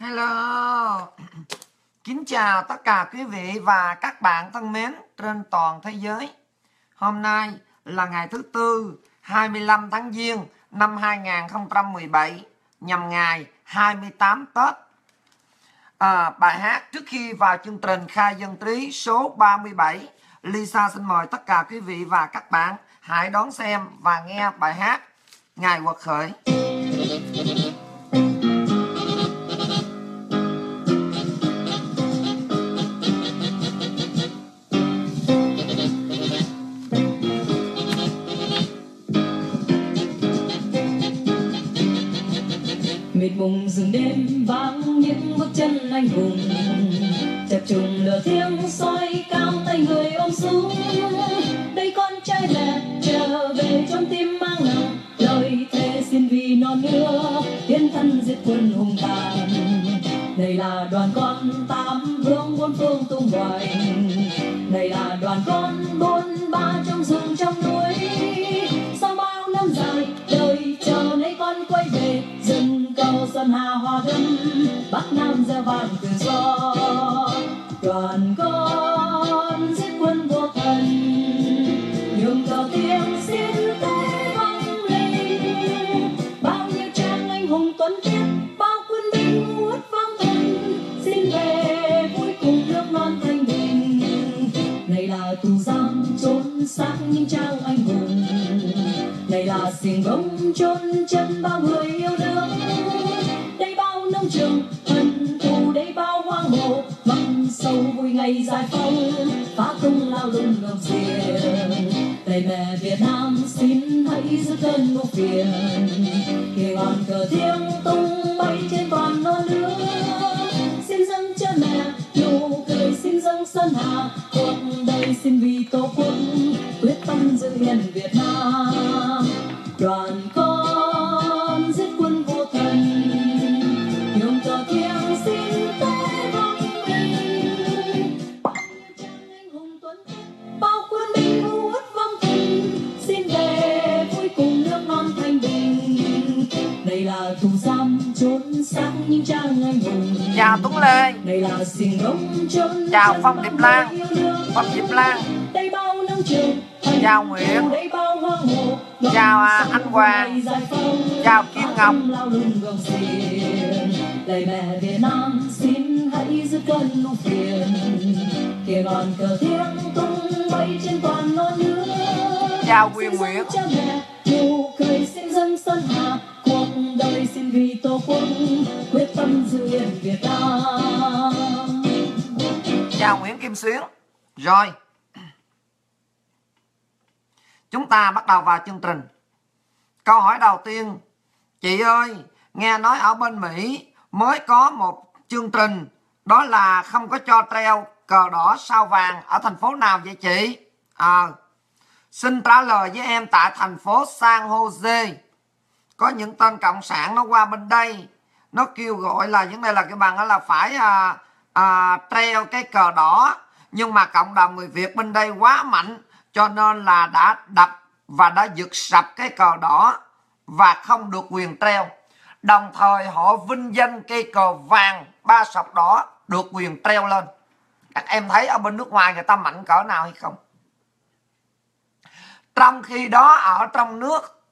Hello. Kính chào tất cả quý vị và các bạn thân mến trên toàn thế giới. Hôm nay là ngày thứ Tư 25 tháng Giêng năm 2017 nhằm ngày 28 Tết. À, Bài hát trước khi vào chương trình khai dân trí số 37 Lisa xin mời tất cả quý vị và các bạn hãy đón xem và nghe bài hát Ngày quật khởi. Mịt rừng đêm vang những bước chân anh hùng. Chập trùng lửa thiêng soi cao hòa bắc nam ra vàng tự do. Đoàn con giết quân vô thần, nhường cờ tiếng xin tế vang lên. Bao nhiêu trang anh hùng tuấn kiệt bao quân binh uất vang thần xin về vui cùng nước non thanh bình, này là tù giam trốn xác những trang anh hùng. Này là xiềng bông chôn chân bao người yêu nước. Giải phóng, phá công lao lung ngầm xiềng Thầy mẹ Việt Nam xin hãy giữ cơn muộn phiền. Khi ngọn cờ thiêng tung bay trên toàn non nước. Xin dâng cho mẹ nụ cười, xin dâng sơn hà. Cuộc đời xin vì tổ quốc, quyết tâm giữ hiền Việt Nam. Tuấn Lê Chào Phong Điệp Lan. Phong Diệp Lan Chào Nguyễn. Chào, à, anh Hoàng. Chào Kim Ngọc. không lao lung gồng xiềng lời mẹ Việt Nam xin hãy giữ cơn lũ phiền kìa ngọn cờ thiêng tung bay trên toàn non nước Chào Quyền Nguyễn. mẹ nụ cười xin vì tổ quốc quyết tâm giữ yên Việt Nam. Chào Nguyễn Kim Xuyến. Rồi. Chúng ta bắt đầu vào chương trình. Câu hỏi đầu tiên. Chị ơi Nghe nói ở bên Mỹ Mới có một chương trình Đó là không có cho treo cờ đỏ sao vàng Ở thành phố nào vậy chị? À, Xin trả lời với em Tại thành phố San Jose. Có những tên cộng sản nó qua bên đây Nó kêu gọi là Những đây là cái bằng đó là phải à, à, treo cái cờ đỏ. Nhưng mà cộng đồng người Việt bên đây quá mạnh cho nên là đã đập và đã giật sập cái cờ đỏ và không được quyền treo. Đồng thời họ vinh danh cây cờ vàng ba sọc đỏ được quyền treo lên. Các em thấy ở bên nước ngoài người ta mạnh cỡ nào hay không? Trong khi đó ở trong nước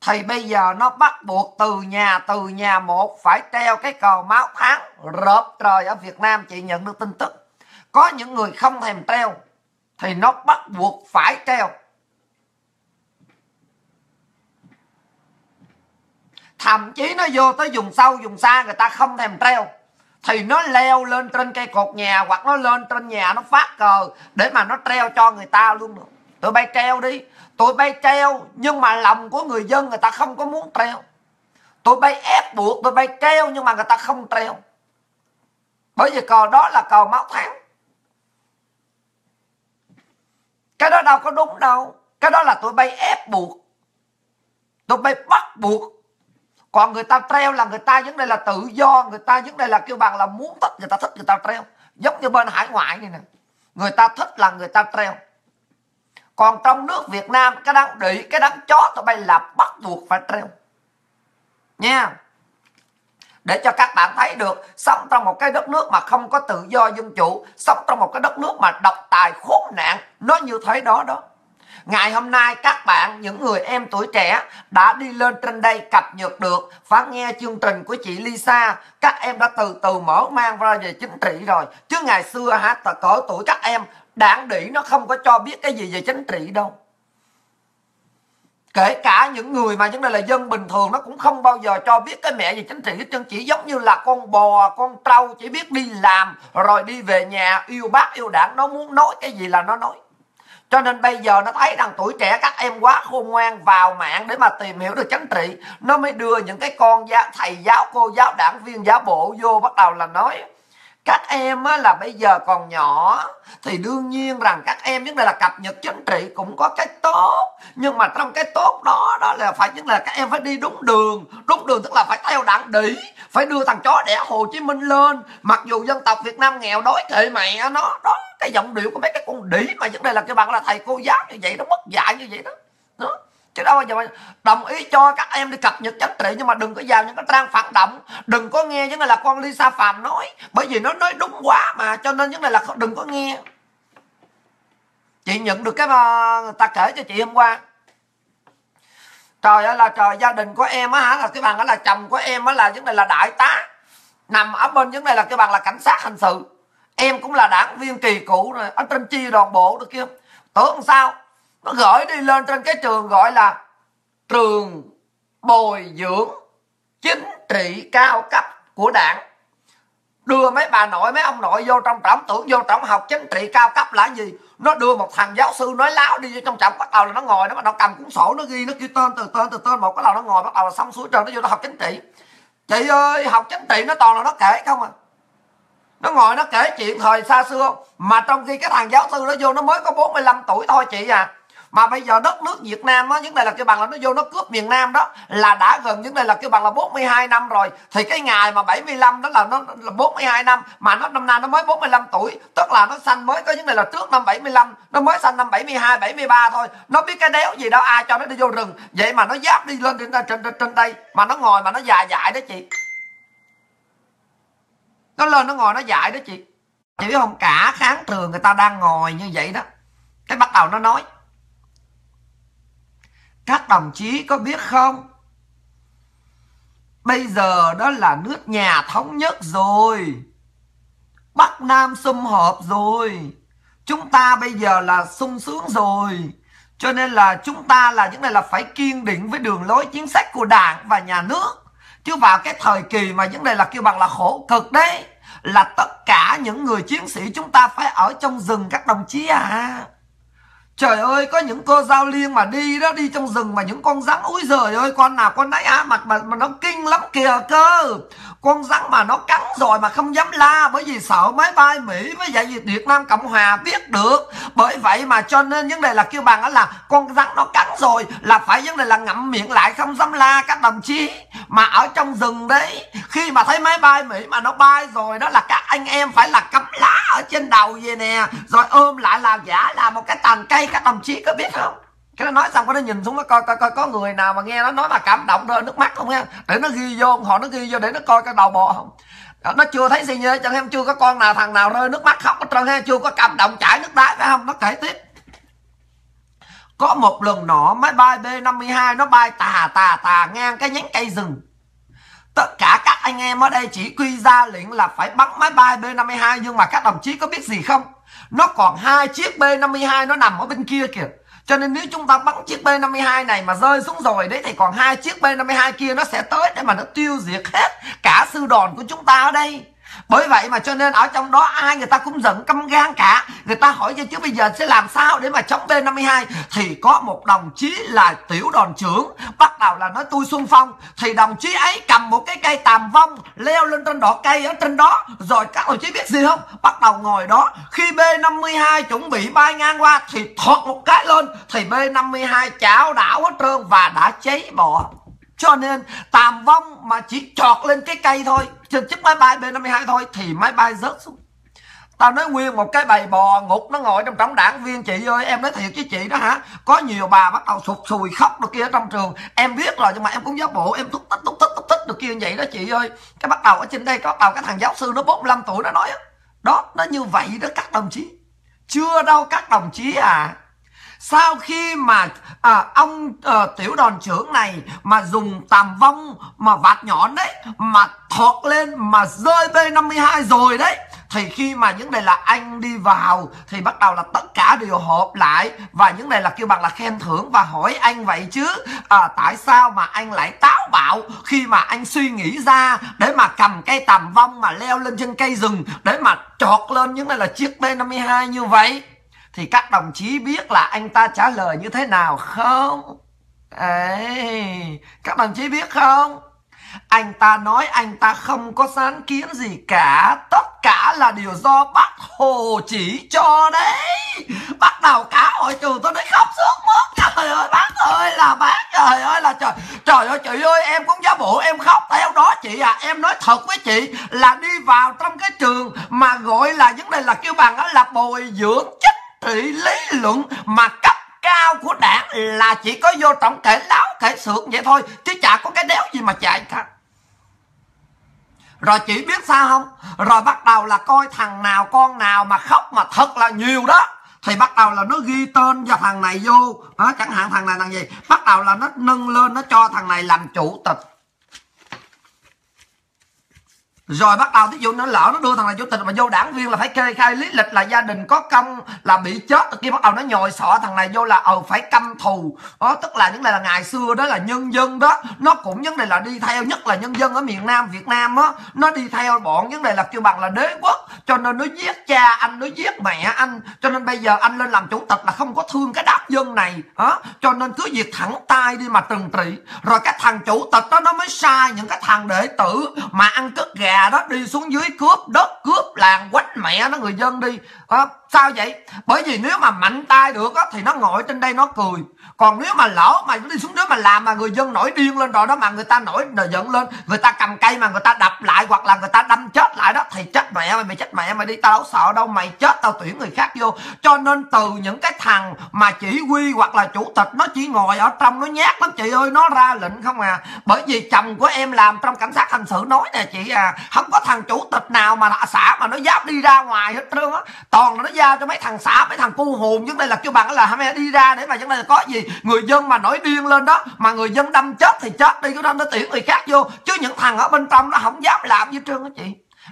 thì bây giờ nó bắt buộc từ nhà từ nhà một phải treo cái cờ máu tháng. Rợp trời ở Việt Nam chị nhận được tin tức. Có những người không thèm treo, thì nó bắt buộc phải treo. Thậm chí nó vô tới vùng sâu, vùng xa người ta không thèm treo. Thì nó leo lên trên cây cột nhà hoặc nó lên trên nhà nó phát cờ để mà nó treo cho người ta luôn được tụi bay treo đi. Tụi bay treo, nhưng mà lòng của người dân người ta không có muốn treo. Tụi bay ép buộc, tụi bay treo, nhưng mà người ta không treo. Bởi vì cờ đó là cờ máu tháng cái đó đâu có đúng đâu. Cái đó là tụi bay ép buộc. Tụi bay bắt buộc. Còn người ta treo là người ta, vấn đề là tự do. Người ta, vấn đề là kêu bằng là muốn thích, người ta thích, người ta treo. Giống như bên hải ngoại này nè. Người ta thích là người ta treo còn trong nước Việt Nam cái đám đĩ cái đám chó tụi bay là bắt buộc phải treo nha để cho các bạn thấy được sống trong một cái đất nước mà không có tự do dân chủ sống trong một cái đất nước mà độc tài khốn nạn nó như thế đó đó Ngày hôm nay các bạn, những người em tuổi trẻ đã đi lên trên đây cập nhật được và nghe chương trình của chị Lisa. Các em đã từ từ mở mang ra về chính trị rồi. Chứ ngày xưa hả, cỡ tuổi các em, đảng đỉ nó không có cho biết cái gì về chính trị đâu. Kể cả những người mà chúng ta là dân bình thường, nó cũng không bao giờ cho biết cái mẹ gì chính trị hết trơn. Chỉ giống như là con bò, con trâu, chỉ biết đi làm, rồi đi về nhà, yêu bác, yêu đảng. Nó muốn nói cái gì là nó nói. Cho nên bây giờ nó thấy rằng tuổi trẻ các em quá khôn ngoan, vào mạng để mà tìm hiểu được chính trị. Nó mới đưa những cái con giáo thầy giáo, cô giáo, đảng viên giáo bộ vô bắt đầu là nói các em á, là bây giờ còn nhỏ thì đương nhiên rằng các em vấn đề là cập nhật chính trị cũng có cái tốt. Nhưng mà trong cái tốt đó đó là phải chính là các em phải đi đúng đường. Đúng đường tức là phải theo đảng đỉ phải đưa thằng chó đẻ hồ chí minh lên. Mặc dù dân tộc việt nam nghèo đói kệ mẹ nó đó cái giọng điệu của mấy cái con đỉ mà vấn đề là cái bạn là thầy cô giáo như vậy nó mất dạy như vậy đó. Đó chứ đâu bao giờ đồng ý cho các em đi cập nhật chính trị, nhưng mà đừng có vào những cái trang phản động. Đừng có nghe những này là con Lisa Phạm nói. Bởi vì nó nói đúng quá mà, cho nên những này là đừng có nghe. Chị nhận được cái mà người ta kể cho chị hôm qua. Trời ơi, là trời, gia đình của em á hả, là cái bằng đó là chồng của em á là vấn đề là đại tá. Nằm ở bên vấn đề là cái bằng là cảnh sát hình sự. Em cũng là đảng viên kỳ cũ rồi, ở trên chi đoàn bộ được kia. Tưởng sao? Nó gửi đi lên trên cái trường gọi là trường bồi dưỡng chính trị cao cấp của đảng. Đưa mấy bà nội, mấy ông nội vô trong trọng tưởng vô trọng học chính trị cao cấp là gì? Nó đưa một thằng giáo sư nói láo đi vô trong trọng bắt đầu là nó ngồi nó bắt đầu cầm cuốn sổ, nó ghi, nó kêu tên từ tên từ tên một cái đầu nó ngồi, bắt đầu là xong suối trời nó vô nó học chính trị. Chị ơi, học chính trị nó toàn là nó kể không à? Nó ngồi nó kể chuyện thời xa xưa, mà trong khi cái thằng giáo sư nó vô nó mới có 45 tuổi thôi chị à mà bây giờ đất nước Việt Nam á những này là cái bằng là nó vô nó cướp miền Nam đó. Là đã gần những này là cái bằng là 42 năm rồi. Thì cái ngày mà 75 đó là nó là 42 năm. Mà nó năm nay nó mới 45 tuổi. Tức là nó sanh mới có những này là trước năm 75 nó mới sanh năm 72 73 thôi. Nó biết cái đéo gì đâu ai cho nó đi vô rừng. Vậy mà nó giáp đi lên trên trên trên, trên đây. Mà nó ngồi mà nó dài dài đó chị. Nó lên nó ngồi nó dại đó chị. Chị biết không? Cả kháng thường người ta đang ngồi như vậy đó. Cái bắt đầu nó nói các đồng chí có biết không? Bây giờ đó là nước nhà thống nhất rồi. Bắc Nam sum họp rồi. Chúng ta bây giờ là sung sướng rồi. Cho nên là chúng ta là những này là phải kiên định với đường lối chính sách của đảng và nhà nước. Chứ vào cái thời kỳ mà những này là kêu bằng là khổ cực đấy. Là tất cả những người chiến sĩ chúng ta phải ở trong rừng các đồng chí à. Trời ơi có những cô giao liên mà đi đó Đi trong rừng mà những con rắn Úi giời ơi con nào con nãy á mặt mà, mà nó kinh lắm kìa cơ. Con rắn mà nó cắn rồi mà không dám la Bởi vì sợ máy bay Mỹ với vậy Việt Nam Cộng Hòa biết được. Bởi vậy mà cho nên vấn đề là kêu bằng là Con rắn nó cắn rồi Là phải vấn đề là ngậm miệng lại không dám la các đồng chí. Mà ở trong rừng đấy Khi mà thấy máy bay Mỹ mà nó bay rồi Đó là các anh em phải là cắm lá ở trên đầu về nè Rồi ôm lại làm giả là một cái tàn cây các đồng chí có biết không? Cái nó nói xong cái nó nhìn xuống nó coi coi coi có người nào mà nghe nó nói mà cảm động rơi nước mắt không nha để nó ghi vô, họ nó ghi vô để nó coi cái đầu bò không? Nó chưa thấy gì như chẳng em chưa có con nào, thằng nào rơi nước mắt khóc hết trơn ha, chưa có cảm động chảy nước đái phải không? Nó kể tiếp. Có một lần nọ, máy bay B52 nó bay tà tà tà ngang cái nhánh cây rừng. Tất cả các anh em ở đây chỉ quy ra lệnh là phải bắn máy bay B52, nhưng mà các đồng chí có biết gì không? Nó còn hai chiếc B52 nó nằm ở bên kia kìa. Cho nên nếu chúng ta bắn chiếc B52 này mà rơi xuống rồi đấy, thì còn hai chiếc B52 kia nó sẽ tới để mà nó tiêu diệt hết cả sư đoàn của chúng ta ở đây bởi vậy mà cho nên ở trong đó ai người ta cũng giận căm gan cả. Người ta hỏi cho chứ bây giờ sẽ làm sao để mà chống B52 thì có một đồng chí là tiểu đoàn trưởng, bắt đầu là nói tôi xung phong. Thì đồng chí ấy cầm một cái cây tàm vong, leo lên trên đỏ cây ở trên đó. Rồi các đồng chí biết gì không? Bắt đầu ngồi đó. Khi B52 chuẩn bị bay ngang qua thì thoát một cái lên. Thì B52 chảo đảo hết trơn và đã cháy bỏ cho nên tàm vong mà chỉ chọt lên cái cây thôi. Trên chiếc máy bay B52 thôi thì máy bay rớt xuống. Tao nói nguyên một cái bầy bò ngục nó ngồi trong trống đảng viên, chị ơi, em nói thiệt với chị đó hả? Có nhiều bà bắt đầu sụt sùi khóc được kia ở trong trường. Em biết rồi nhưng mà em cũng giáo bộ, em thúc tích thúc tích thúc tích được kia vậy đó chị ơi. Cái bắt đầu ở trên đây có bắt đầu cái thằng giáo sư nó 45 tuổi nó nói đó, nó như vậy đó các đồng chí. Chưa đâu các đồng chí à sau khi mà à, ông à, tiểu đoàn trưởng này mà dùng tàm vong mà vạt nhọn đấy mà thọt lên mà rơi B52 rồi đấy thì khi mà những này là anh đi vào thì bắt đầu là tất cả đều họp lại. Và những này là kêu bằng là khen thưởng và hỏi anh vậy chứ à, tại sao mà anh lại táo bạo khi mà anh suy nghĩ ra để mà cầm cây tàm vong mà leo lên trên cây rừng để mà chọt lên những này là chiếc B52 như vậy? Thì các đồng chí biết là anh ta trả lời như thế nào không? Ấy các đồng chí biết không? Anh ta nói anh ta không có sáng kiến gì cả. Tất cả là điều do bác hồ chỉ cho đấy. Bắt đầu cả hội trường tôi nói khóc xuống mất. Trời ơi, bác ơi, là bác. Trời ơi, là trời. Trời ơi chị ơi, em cũng giả bộ em khóc theo đó chị à em nói thật với chị là đi vào trong cái trường mà gọi là vấn đề là kêu bằng là bồi dưỡng trị lý luận mà cấp cao của đảng là chỉ có vô trọng kể láo kể sượng vậy thôi chứ chả có cái đéo gì mà chạy cả. Rồi chỉ biết sao không? Rồi bắt đầu là coi thằng nào con nào mà khóc mà thật là nhiều đó. Thì bắt đầu là nó ghi tên cho thằng này vô. Đó, chẳng hạn thằng này thằng gì? Bắt đầu là nó nâng lên nó cho thằng này làm chủ tịch rồi bắt đầu ví dụ nó lỡ nó đưa thằng này chủ tịch mà vô đảng viên là phải kê khai lý lịch là gia đình có công, là bị chết kia bắt đầu nó nhồi sọ thằng này vô là ờ phải căm thù. Đó tức là những này là ngày xưa đó là nhân dân đó. Nó cũng vấn đề là đi theo, nhất là nhân dân ở miền nam, việt nam á, nó đi theo bọn vấn đề là kêu bằng là đế quốc. Cho nên nó giết cha anh, nó giết mẹ anh. Cho nên bây giờ anh lên làm chủ tịch là không có thương cái đám dân này đó cho nên cứ việc thẳng tay đi mà trừng trị. Rồi cái thằng chủ tịch đó, nó mới sai những cái thằng đệ tử mà ăn cất gà đó đi xuống dưới cướp đất cướp làng quách mẹ nó người dân đi. À, sao vậy? Bởi vì nếu mà mạnh tay được á, thì nó ngồi trên đây nó cười còn nếu mà lỡ mà đi xuống nước mà làm mà người dân nổi điên lên rồi đó mà người ta nổi giận lên, người ta cầm cây mà người ta đập lại hoặc là người ta đâm chết lại đó, thì chết mẹ mày mày chết mẹ mày đi, tao đâu sợ đâu, mày chết tao tuyển người khác vô. Cho nên từ những cái thằng mà chỉ huy hoặc là chủ tịch nó chỉ ngồi ở trong nó nhát lắm, chị ơi, nó ra lệnh không à. Bởi vì chồng của em làm trong cảnh sát hình sự nói nè chị à không có thằng chủ tịch nào mà đã xã mà nó dám đi ra ngoài hết trơn á. Toàn là nó giao cho mấy thằng xã, mấy thằng cu hồn vấn đây là kêu bằng là hai đi ra để mà vấn đây là có gì người dân mà nổi điên lên đó, mà người dân đâm chết thì chết đi, cái đó nó tuyển người khác vô. Chứ những thằng ở bên trong nó không dám làm gì trơn á chị.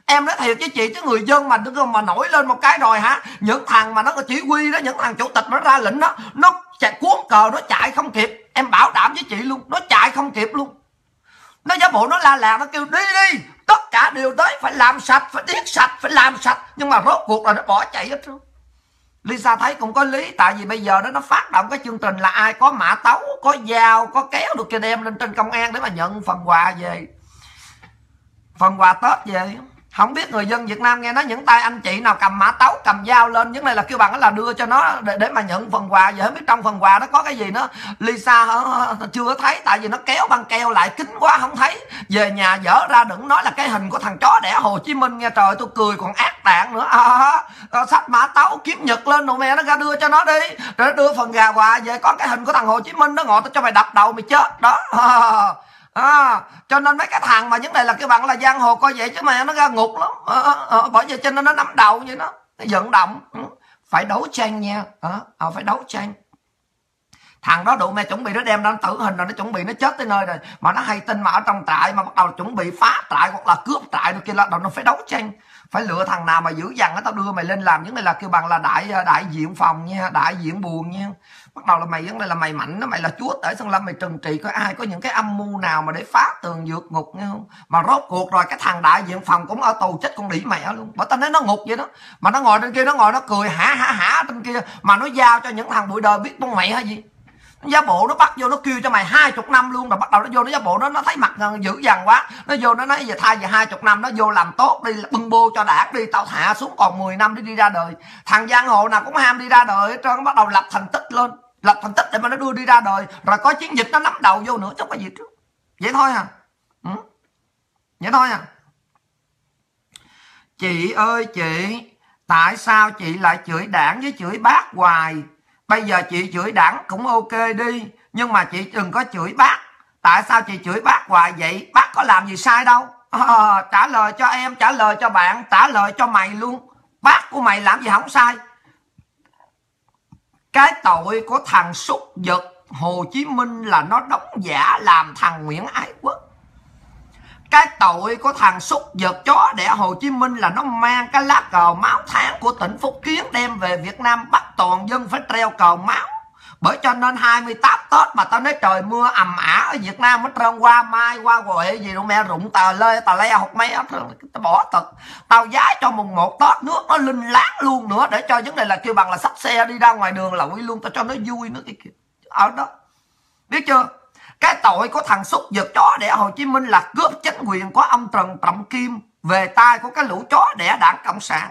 Em nói thiệt với chị chứ người dân mà đừng mà nổi lên một cái rồi hả, những thằng mà nó có chỉ huy đó, những thằng chủ tịch nó ra lệnh đó, nó chạy cuốn cờ, nó chạy không kịp. Em bảo đảm với chị luôn, nó chạy không kịp luôn. Nó giả bộ nó la làng nó kêu, đi đi, tất cả đều tới, phải làm sạch, phải tiết sạch, phải làm sạch. Nhưng mà rốt cuộc là nó bỏ chạy hết trơn. Lisa thấy cũng có lý, tại vì bây giờ đó nó phát động cái chương trình là ai có mã tấu, có dao, có kéo được cho đem lên trên công an để mà nhận phần quà về. Phần quà tết về không biết người dân Việt Nam nghe nói những tay anh chị nào cầm mã tấu cầm dao lên. Những này là kêu bằng là đưa cho nó để, để mà nhận phần quà. Giờ không biết trong phần quà nó có cái gì nữa. Lisa ờ, ờ, chưa thấy. Tại vì nó kéo băng keo lại kín quá không thấy. Về nhà dở ra đừng nói là cái hình của thằng chó đẻ Hồ Chí Minh nghe. Trời tôi cười còn ác đạn nữa. À, à, sách mã tấu kiếm nhật lên đồ mẹ nó ra đưa cho nó đi. Rồi đưa phần gà quà về có cái hình của thằng Hồ Chí Minh nó ngồi tao cho mày đập đầu mày chết. Đó à, à, cho nên mấy cái thằng mà những này là cái bạn là giang hồ coi vậy chứ mà nó ra ngục lắm. À, à, bởi vì cho nên nó nắm đầu vậy đó nó vận động. Ừ, phải đấu tranh nha. À, à, phải đấu tranh. Thằng đó đủ mẹ chuẩn bị nó đem nó tử hình rồi nó chuẩn bị nó chết tới nơi rồi. Mà nó hay tin mà ở trong trại mà bắt đầu chuẩn bị phá trại hoặc là cướp trại rồi kia là đầu nó phải đấu tranh. Phải lựa thằng nào mà dữ dằn nó tao đưa mày lên làm. Những này là kêu bằng là đại đại diện phòng nha đại diện buồn nha bắt đầu là mày vấn đề là mày mạnh đó, mày là chúa tể sơn lâm, mày trừng trị có ai, có những cái âm mưu nào mà để phá tường vượt ngục, nghe không? Mà rốt cuộc rồi cái thằng đại diện phòng cũng ở tù chết con đỉ mẹ luôn. Bởi tao nói nó ngục vậy đó. Mà nó ngồi trên kia, nó ngồi nó cười hả hả hả trên kia, mà nó giao cho những thằng bụi đời biết con mẹ hay gì. Giá bộ nó bắt vô nó kêu cho mày hai chục năm luôn, rồi bắt đầu nó vô nó giá bộ nó nó thấy mặt dữ dằn quá. Nó vô nó nói về thay về hai chục năm nó vô làm tốt đi, bưng bô cho đạt đi, tao thả xuống còn 10 năm để đi ra đời. Thằng giang hồ nào cũng ham đi ra đời hết trơn bắt đầu lập thành tích lên lập thành tích để mà nó đưa đi ra đời. Rồi có chiến dịch nó nắm đầu vô nữa chứ không có gì trước. Vậy thôi à. Ừ? vậy thôi à. Chị ơi chị tại sao chị lại chửi đảng với chửi bác hoài? Bây giờ chị chửi đảng cũng ok đi nhưng mà chị đừng có chửi bác. Tại sao chị chửi bác hoài vậy? Bác có làm gì sai đâu. À, trả lời cho em trả lời cho bạn trả lời cho mày luôn. Bác của mày làm gì không sai? Cái tội của thằng súc vật Hồ Chí Minh là nó đóng giả làm thằng Nguyễn Ái Quốc. Cái tội của thằng xúc vật chó đẻ Hồ Chí Minh là nó mang cái lá cờ máu tháng của tỉnh Phúc Kiến đem về Việt Nam bắt toàn dân phải treo cờ máu bởi cho nên 28 Tết mà tao nói, trời, mưa ầm ả ở Việt Nam hết trơn, qua mai, qua gọi gì đâu, mẹ rụng tờ lê tờ le học mấy hết tao bỏ thật. Tao giá cho mùng một Tết nước nó linh láng luôn nữa, để cho vấn đề là kêu bằng là xách xe đi ra ngoài đường là lội luôn, tao cho nó vui nữa, cái ở đó. Biết chưa? Cái tội của thằng xúc vật chó đẻ Hồ Chí Minh là cướp chính quyền của ông Trần Trọng Kim về tay của cái lũ chó đẻ đảng Cộng sản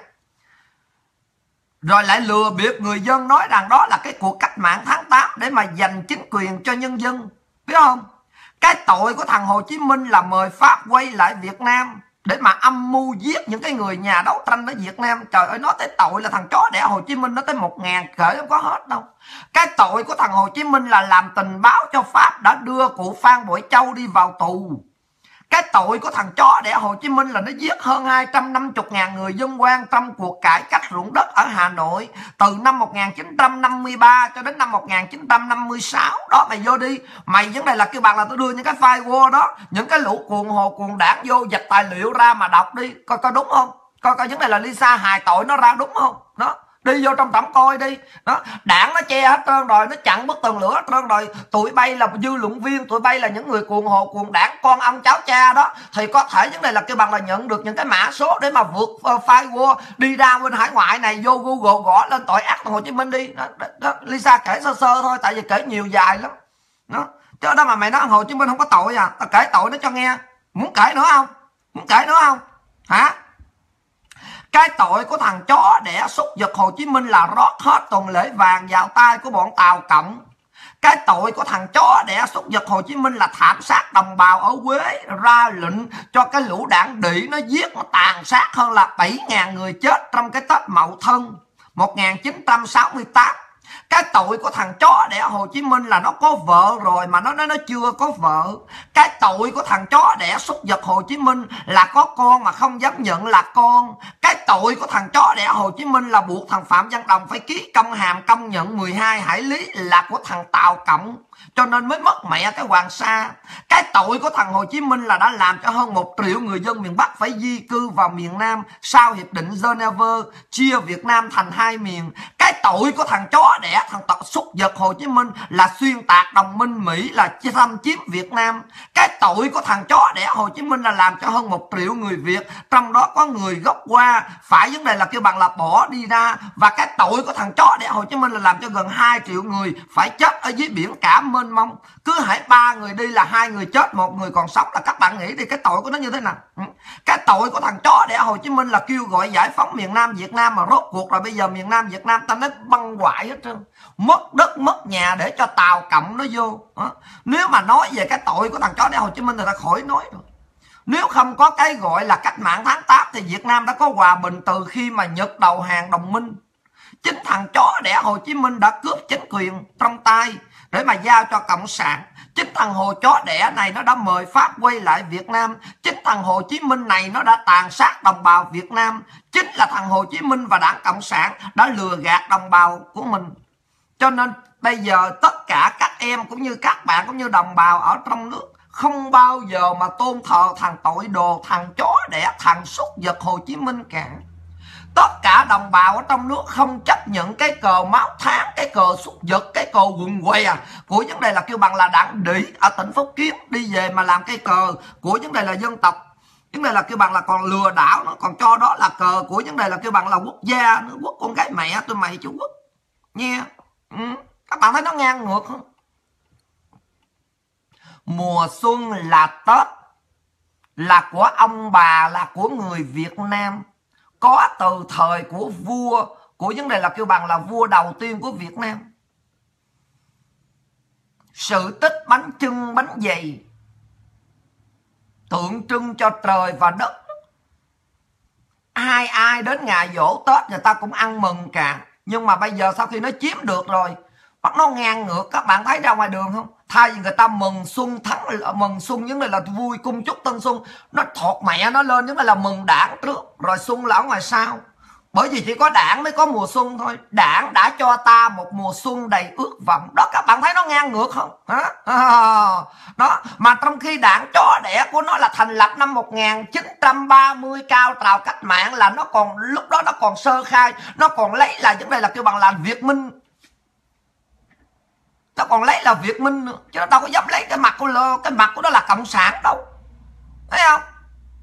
rồi lại lừa bịp người dân nói rằng đó là cái cuộc cách mạng tháng 8 để mà giành chính quyền cho nhân dân. Biết không? Cái tội của thằng Hồ Chí Minh là mời Pháp quay lại Việt Nam để mà âm mưu giết những cái người nhà đấu tranh ở Việt Nam. Trời ơi, nói tới tội là thằng chó đẻ Hồ Chí Minh nó tới một ngàn kể không có hết đâu. Cái tội của thằng Hồ Chí Minh là làm tình báo cho Pháp đã đưa cụ Phan Bội Châu đi vào tù cái tội của thằng chó đẻ Hồ Chí Minh là nó giết hơn 250 ngàn người dân quan trong cuộc cải cách ruộng đất ở Hà Nội từ năm 1953 cho đến năm 1956 đó, mày vô đi. Mày, vấn đề là kêu bạn là tôi đưa những cái file đó, những cái lũ cuồng hồ cuồng đảng vô dịch tài liệu ra mà đọc đi. Coi coi đúng không? Coi coi vấn đề là Lisa hài tội nó ra đúng không? Đó đi vô trong tổng coi đi. Đó đảng nó che hết trơn rồi nó chặn bức tường lửa hết trơn rồi. Tụi bay là dư luận viên tụi bay là những người cuồng hồ cuồng đảng con ông cháu cha đó. Thì có thể vấn đề là kêu bằng là nhận được những cái mã số để mà vượt uh, firewall đi ra bên hải ngoại này vô google gõ lên tội ác hồ chí minh đi. Đó, đó, đó. lisa kể sơ sơ thôi tại vì kể nhiều dài lắm. Đó chứ đó mà mày nói hồ chí minh không có tội à tao kể tội nó cho nghe. Muốn kể nữa không? Muốn kể nữa không? Hả? Cái tội của thằng chó đẻ xúc vật Hồ Chí Minh là rót hết tuần lễ vàng vào tay của bọn Tàu Cộng. Cái tội của thằng chó đẻ xúc vật Hồ Chí Minh là thảm sát đồng bào ở Quế ra lệnh cho cái lũ đảng đỉ nó giết nó tàn sát hơn là 7.000 người chết trong cái Tết Mậu Thân 1968 cái tội của thằng chó đẻ Hồ Chí Minh là nó có vợ rồi mà nó nói nó chưa có vợ. Cái tội của thằng chó đẻ xúc vật Hồ Chí Minh là có con mà không dám nhận là con. Cái tội của thằng chó đẻ Hồ Chí Minh là buộc thằng Phạm Văn Đồng phải ký công hàm công nhận 12 hải lý là của thằng Tàu Cộng cho nên mới mất mẹ cái Hoàng Sa. Cái tội của thằng Hồ Chí Minh là đã làm cho hơn một triệu người dân miền Bắc phải di cư vào miền Nam sau hiệp định Geneva, chia Việt Nam thành hai miền. Cái tội của thằng chó đẻ, thằng tọt xúc vật Hồ Chí Minh là xuyên tạc đồng minh Mỹ, là xâm chiếm Việt Nam. Cái tội của thằng chó đẻ Hồ Chí Minh là làm cho hơn một triệu người Việt, trong đó có người gốc qua phải vấn đề là kêu bằng là bỏ đi ra. Và cái tội của thằng chó đẻ Hồ Chí Minh là làm cho gần 2 triệu người phải chết ở dưới biển cả mênh mông cứ hãy ba người đi là hai người chết, một người còn sống là các bạn nghĩ thì cái tội của nó như thế nào? Ừ. Cái tội của thằng chó đẻ Hồ Chí Minh là kêu gọi giải phóng miền Nam Việt Nam mà rốt cuộc rồi bây giờ miền Nam Việt Nam ta nó băng hoại hết trơn. Mất đất, mất nhà để cho tàu cộng nó vô. Ừ. Nếu mà nói về cái tội của thằng chó đẻ Hồ Chí Minh thì ta khỏi nói rồi. Nếu không có cái gọi là cách mạng tháng 8 thì Việt Nam đã có hòa bình từ khi mà Nhật đầu hàng đồng minh. Chính thằng chó đẻ Hồ Chí Minh đã cướp chính quyền trong tay để mà giao cho cộng sản, chính thằng hồ chó đẻ này nó đã mời pháp quay lại việt nam. Chính thằng hồ chí minh này nó đã tàn sát đồng bào việt nam. Chính là thằng hồ chí minh và đảng cộng sản đã lừa gạt đồng bào của mình. Cho nên bây giờ tất cả các em cũng như các bạn cũng như đồng bào ở trong nước không bao giờ mà tôn thờ thằng tội đồ, thằng chó đẻ, thằng súc vật hồ chí minh cả tất cả đồng bào ở trong nước không chấp nhận cái cờ máu tháng, cái cờ xúc giật cái cờ quần què à. của vấn đề là kêu bằng là đảng đỉ ở tỉnh phúc kiến đi về mà làm cái cờ. Của vấn đề là dân tộc. Vấn đề là kêu bằng là còn lừa đảo nó còn cho đó là cờ. Của vấn đề là kêu bằng là quốc gia nước quốc con gái mẹ tôi mày chủ quốc. Nha. Ừ. các bạn thấy nó ngang ngược không? Mùa xuân là tết, là của ông bà, là của người việt nam có từ thời của vua. Của vấn đề là kêu bằng là vua đầu tiên của Việt Nam. Sự tích bánh trưng bánh dày, tượng trưng cho trời và đất. Hai ai đến ngày dỗ tết người ta cũng ăn mừng cả. Nhưng mà bây giờ sau khi nó chiếm được rồi bắt nó ngang ngược, các bạn thấy ra ngoài đường không? Thay vì người ta mừng xuân thắng, mừng xuân những này là vui cung chúc tân xuân, nó thọt mẹ nó lên, những này là mừng đảng trước, rồi xuân là ở ngoài sau. Bởi vì chỉ có đảng mới có mùa xuân thôi. Đảng đã cho ta một mùa xuân đầy ước vọng. Đó, các bạn thấy nó ngang ngược không? Hả? Đó, mà trong khi đảng cho đẻ của nó là thành lập năm 1930 cao trào cách mạng là nó còn, lúc đó nó còn sơ khai, nó còn lấy là những này là kêu bằng là việt minh tao còn lấy là việt minh nữa chứ tao có dám lấy cái mặt của cái mặt của nó là cộng sản đâu. Thấy không?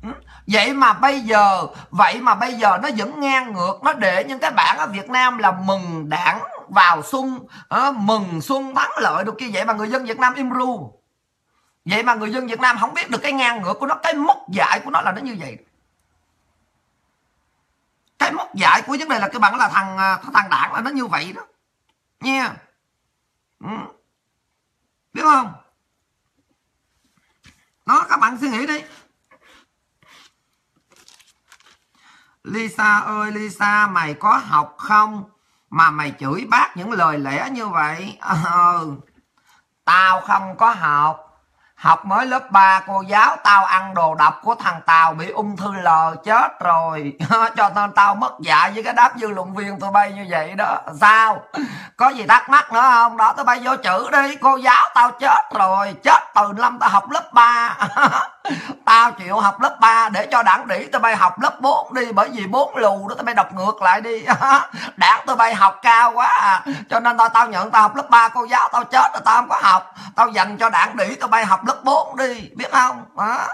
Ừ. Vậy mà bây giờ vậy mà bây giờ nó vẫn ngang ngược nó để những cái bạn ở việt nam là mừng đảng vào xuân uh, mừng xuân thắng lợi được kia. Vậy mà người dân việt nam im ru. Vậy mà người dân việt nam không biết được cái ngang ngược của nó cái mất dạy của nó là nó như vậy. Cái mất dạy của vấn đề là cái bạn là thằng ờ, thằng đảng là nó như vậy đó. Nha ừ. biết không? Đó các bạn suy nghĩ đi. Lisa ơi Lisa mày có học không? Mà mày chửi bác những lời lẽ như vậy. Ờ, tao không có học. Học mới lớp 3 cô giáo tao ăn đồ độc của thằng Tàu bị ung thư lờ chết rồi. Cho nên tao mất dạy với cái đáp dư luận viên tụi bay như vậy đó. Sao? Có gì thắc mắc nữa không? Đó, tụi bay vô chữ đi. Cô giáo tao chết rồi. Chết từ năm tao học lớp 3 Tao chịu học lớp 3 để cho đảng đỉ tụi bay học lớp 4 đi. Bởi vì bốn lù đó tụi bay đọc ngược lại đi. Đảng tụi bay học cao quá à. Cho nên tao tao nhận tao học lớp 3 cô giáo tao chết rồi tao không có học. Tao dành cho đảng đỉ tụi bay học lớp lớp 4 đi biết không? Đó.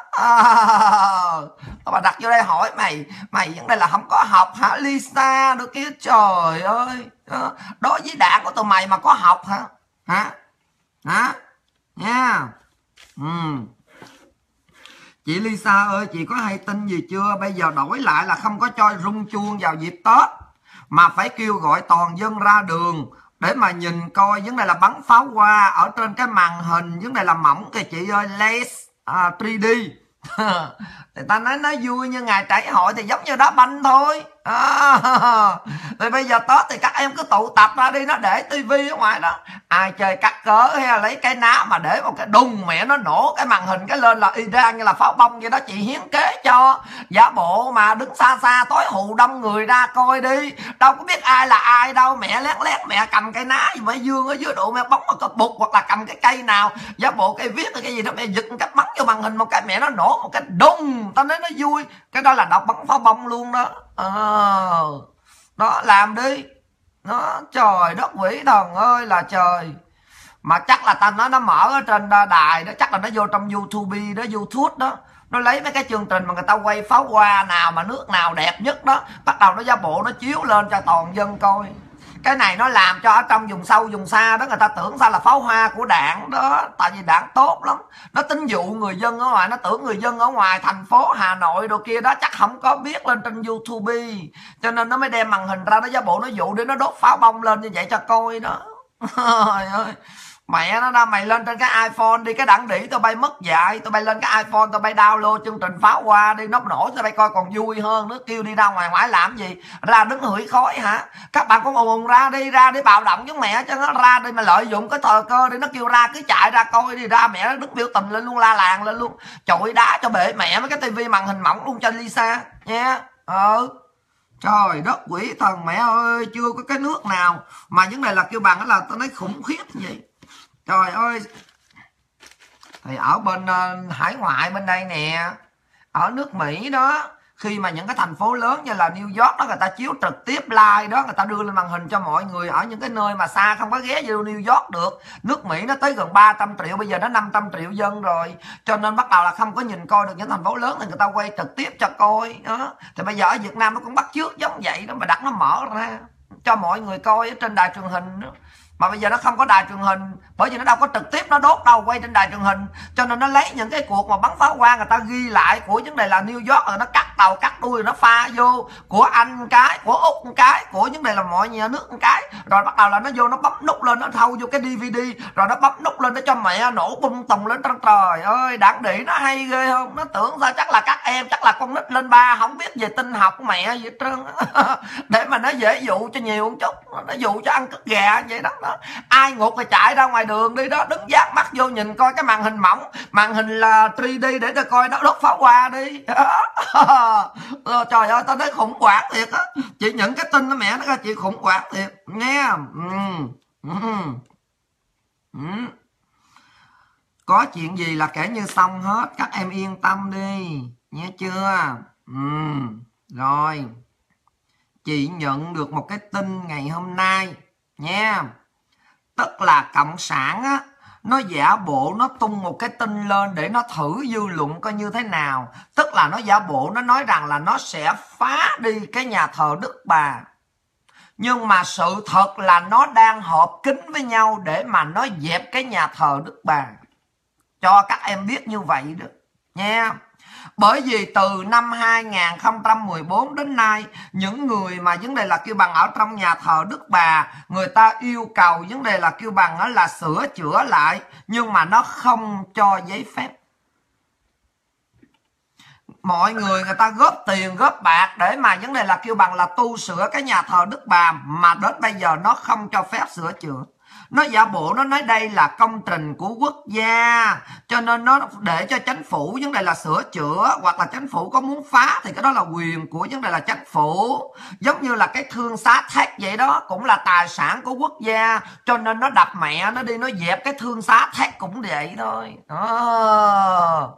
À, bà đặt vô đây hỏi mày mày vấn đề là không có học hả Lisa? Được kia trời ơi đó. đối với đảng của tụi mày mà có học hả? Hả? Hả? Nha. Ừ chị Lisa ơi chị có hay tin gì chưa? Bây giờ đổi lại là không có cho rung chuông vào dịp Tết mà phải kêu gọi toàn dân ra đường để mà nhìn coi vấn đề là bắn pháo hoa ở trên cái màn hình vấn đề là mỏng kìa chị ơi les à, 3D thì ta nói nó vui như ngày trải hội thì giống như đá banh thôi à, thì bây giờ tết thì các em cứ tụ tập ra đi nó để tivi ở ngoài đó. Ai chơi cắt cớ hay là lấy cái ná mà để một cái đùng mẹ nó nổ cái màn hình cái lên là Iran như là pháo bông vậy đó chị hiến kế cho. Giả bộ mà đứng xa xa tối hù đông người ra coi đi. Đâu có biết ai là ai đâu mẹ lét lét mẹ cầm cái ná gì mà dương ở dưới độ mẹ bóng một cái bụt hoặc là cầm cái cây nào. Giả bộ cái viết cái gì đó mẹ giật cái bắn vô màn hình một cái mẹ nó nổ một cái đùng tao nói nó vui. Cái đó là đọc bắn pháo bông luôn đó. Ờ, à, đó làm đi. Nó trời đất quỷ thần ơi là trời. Mà chắc là tao nói nó mở ở trên đài đó chắc là nó vô trong youtube đó youtube đó. Nó lấy mấy cái chương trình mà người ta quay pháo hoa nào mà nước nào đẹp nhất đó. Bắt đầu nó ra bộ nó chiếu lên cho toàn dân coi cái này nó làm cho ở trong vùng sâu vùng xa đó, người ta tưởng sao là pháo hoa của đảng đó. Tại vì đảng tốt lắm. Nó tính dụ người dân ở ngoài, nó tưởng người dân ở ngoài, thành phố hà nội đồ kia đó, chắc không có biết lên trên youtube. Cho nên nó mới đem màn hình ra, nó giả bộ, nó dụ để nó đốt pháo bông lên như vậy cho coi đó. Ơi mẹ nó ra mày lên trên cái iphone đi, cái đẳng đỉ tao bay mất dạy. Tao bay lên cái iphone tao bay download chương trình pháo hoa đi, nó nổ tao bay coi còn vui hơn nữa. Kêu đi ra ngoài ngoại làm gì? Ra đứng hửi khói hả? Các bạn cũng ồn ồn ra đi, ra để bạo động với mẹ cho nó, ra đi mà lợi dụng cái thời cơ đi. Nó kêu ra, cứ chạy ra coi đi. Ra mẹ nó đứng biểu tình lên luôn, la làng lên luôn. Chọi đá cho bể mẹ mấy cái tivi màn hình mỏng luôn cho lisa nha ờ ừ. trời đất quỷ thần mẹ ơi, chưa có cái nước nào mà những này là kêu bằng là tao nói khủng khiếp vậy trời ơi. Thì ở bên uh, hải ngoại bên đây nè ở nước mỹ đó khi mà những cái thành phố lớn như là New York đó người ta chiếu trực tiếp live đó người ta đưa lên màn hình cho mọi người ở những cái nơi mà xa không có ghé vô New York được. Nước Mỹ nó tới gần 300 triệu bây giờ nó 500 triệu dân rồi. Cho nên bắt đầu là không có nhìn coi được những thành phố lớn thì người ta quay trực tiếp cho coi đó. Thì bây giờ ở Việt Nam nó cũng bắt trước giống vậy đó mà đặt nó mở ra cho mọi người coi ở trên đài truyền hình đó mà bây giờ nó không có đài truyền hình bởi vì nó đâu có trực tiếp nó đốt đâu quay trên đài truyền hình. Cho nên nó lấy những cái cuộc mà bắn pháo hoa người ta ghi lại của vấn đề là New York rồi nó cắt đầu cắt đuôi nó pha vô của anh cái của úc cái của vấn đề là mọi nhà nước cái. Rồi bắt đầu là nó vô nó bấm nút lên nó thâu vô cái DVD rồi nó bấm nút lên nó cho mẹ nổ bung tùng lên. Trong trời ơi đảng đĩ nó hay ghê không? Nó tưởng ra chắc là các em chắc là con nít lên ba không biết về tinh học mẹ gì hết trơn để mà nó dễ dụ cho nhiều một chút nó dụ cho ăn cất gà vậy đó, đó. Ai ngột thì chạy ra ngoài đường đi đó, đứng giác mắt vô nhìn coi cái màn hình mỏng, màn hình là 3D để ta coi nó đốt pháo hoa đi. Ờ, trời ơi, tao thấy khủng hoảng thiệt á. Chị nhận cái tin đó mẹ, nó chị khủng hoảng thiệt. Nghe? Ừ. Ừ. Ừ. có chuyện gì là kể như xong hết, các em yên tâm đi. Nghe chưa? Ừ. rồi. Chị nhận được một cái tin ngày hôm nay. Nha tức là cộng sản á, nó giả bộ, nó tung một cái tin lên để nó thử dư luận coi như thế nào. Tức là nó giả bộ, nó nói rằng là nó sẽ phá đi cái nhà thờ đức bà. Nhưng mà sự thật là nó đang hợp kín với nhau để mà nó dẹp cái nhà thờ đức bà. Cho các em biết như vậy được nha bởi vì từ năm 2014 đến nay, những người mà vấn đề là kêu bằng ở trong nhà thờ Đức Bà, người ta yêu cầu vấn đề là kêu bằng là sửa chữa lại, nhưng mà nó không cho giấy phép. Mọi người người ta góp tiền, góp bạc để mà vấn đề là kêu bằng là tu sửa cái nhà thờ Đức Bà, mà đến bây giờ nó không cho phép sửa chữa nó giả bộ, nó nói đây là công trình của quốc gia, cho nên nó để cho chính phủ vấn đề là sửa chữa, hoặc là chính phủ có muốn phá thì cái đó là quyền của vấn đề là chính phủ. Giống như là cái thương xá thác vậy đó, cũng là tài sản của quốc gia, cho nên nó đập mẹ nó đi, nó dẹp cái thương xá thác cũng vậy thôi. Đó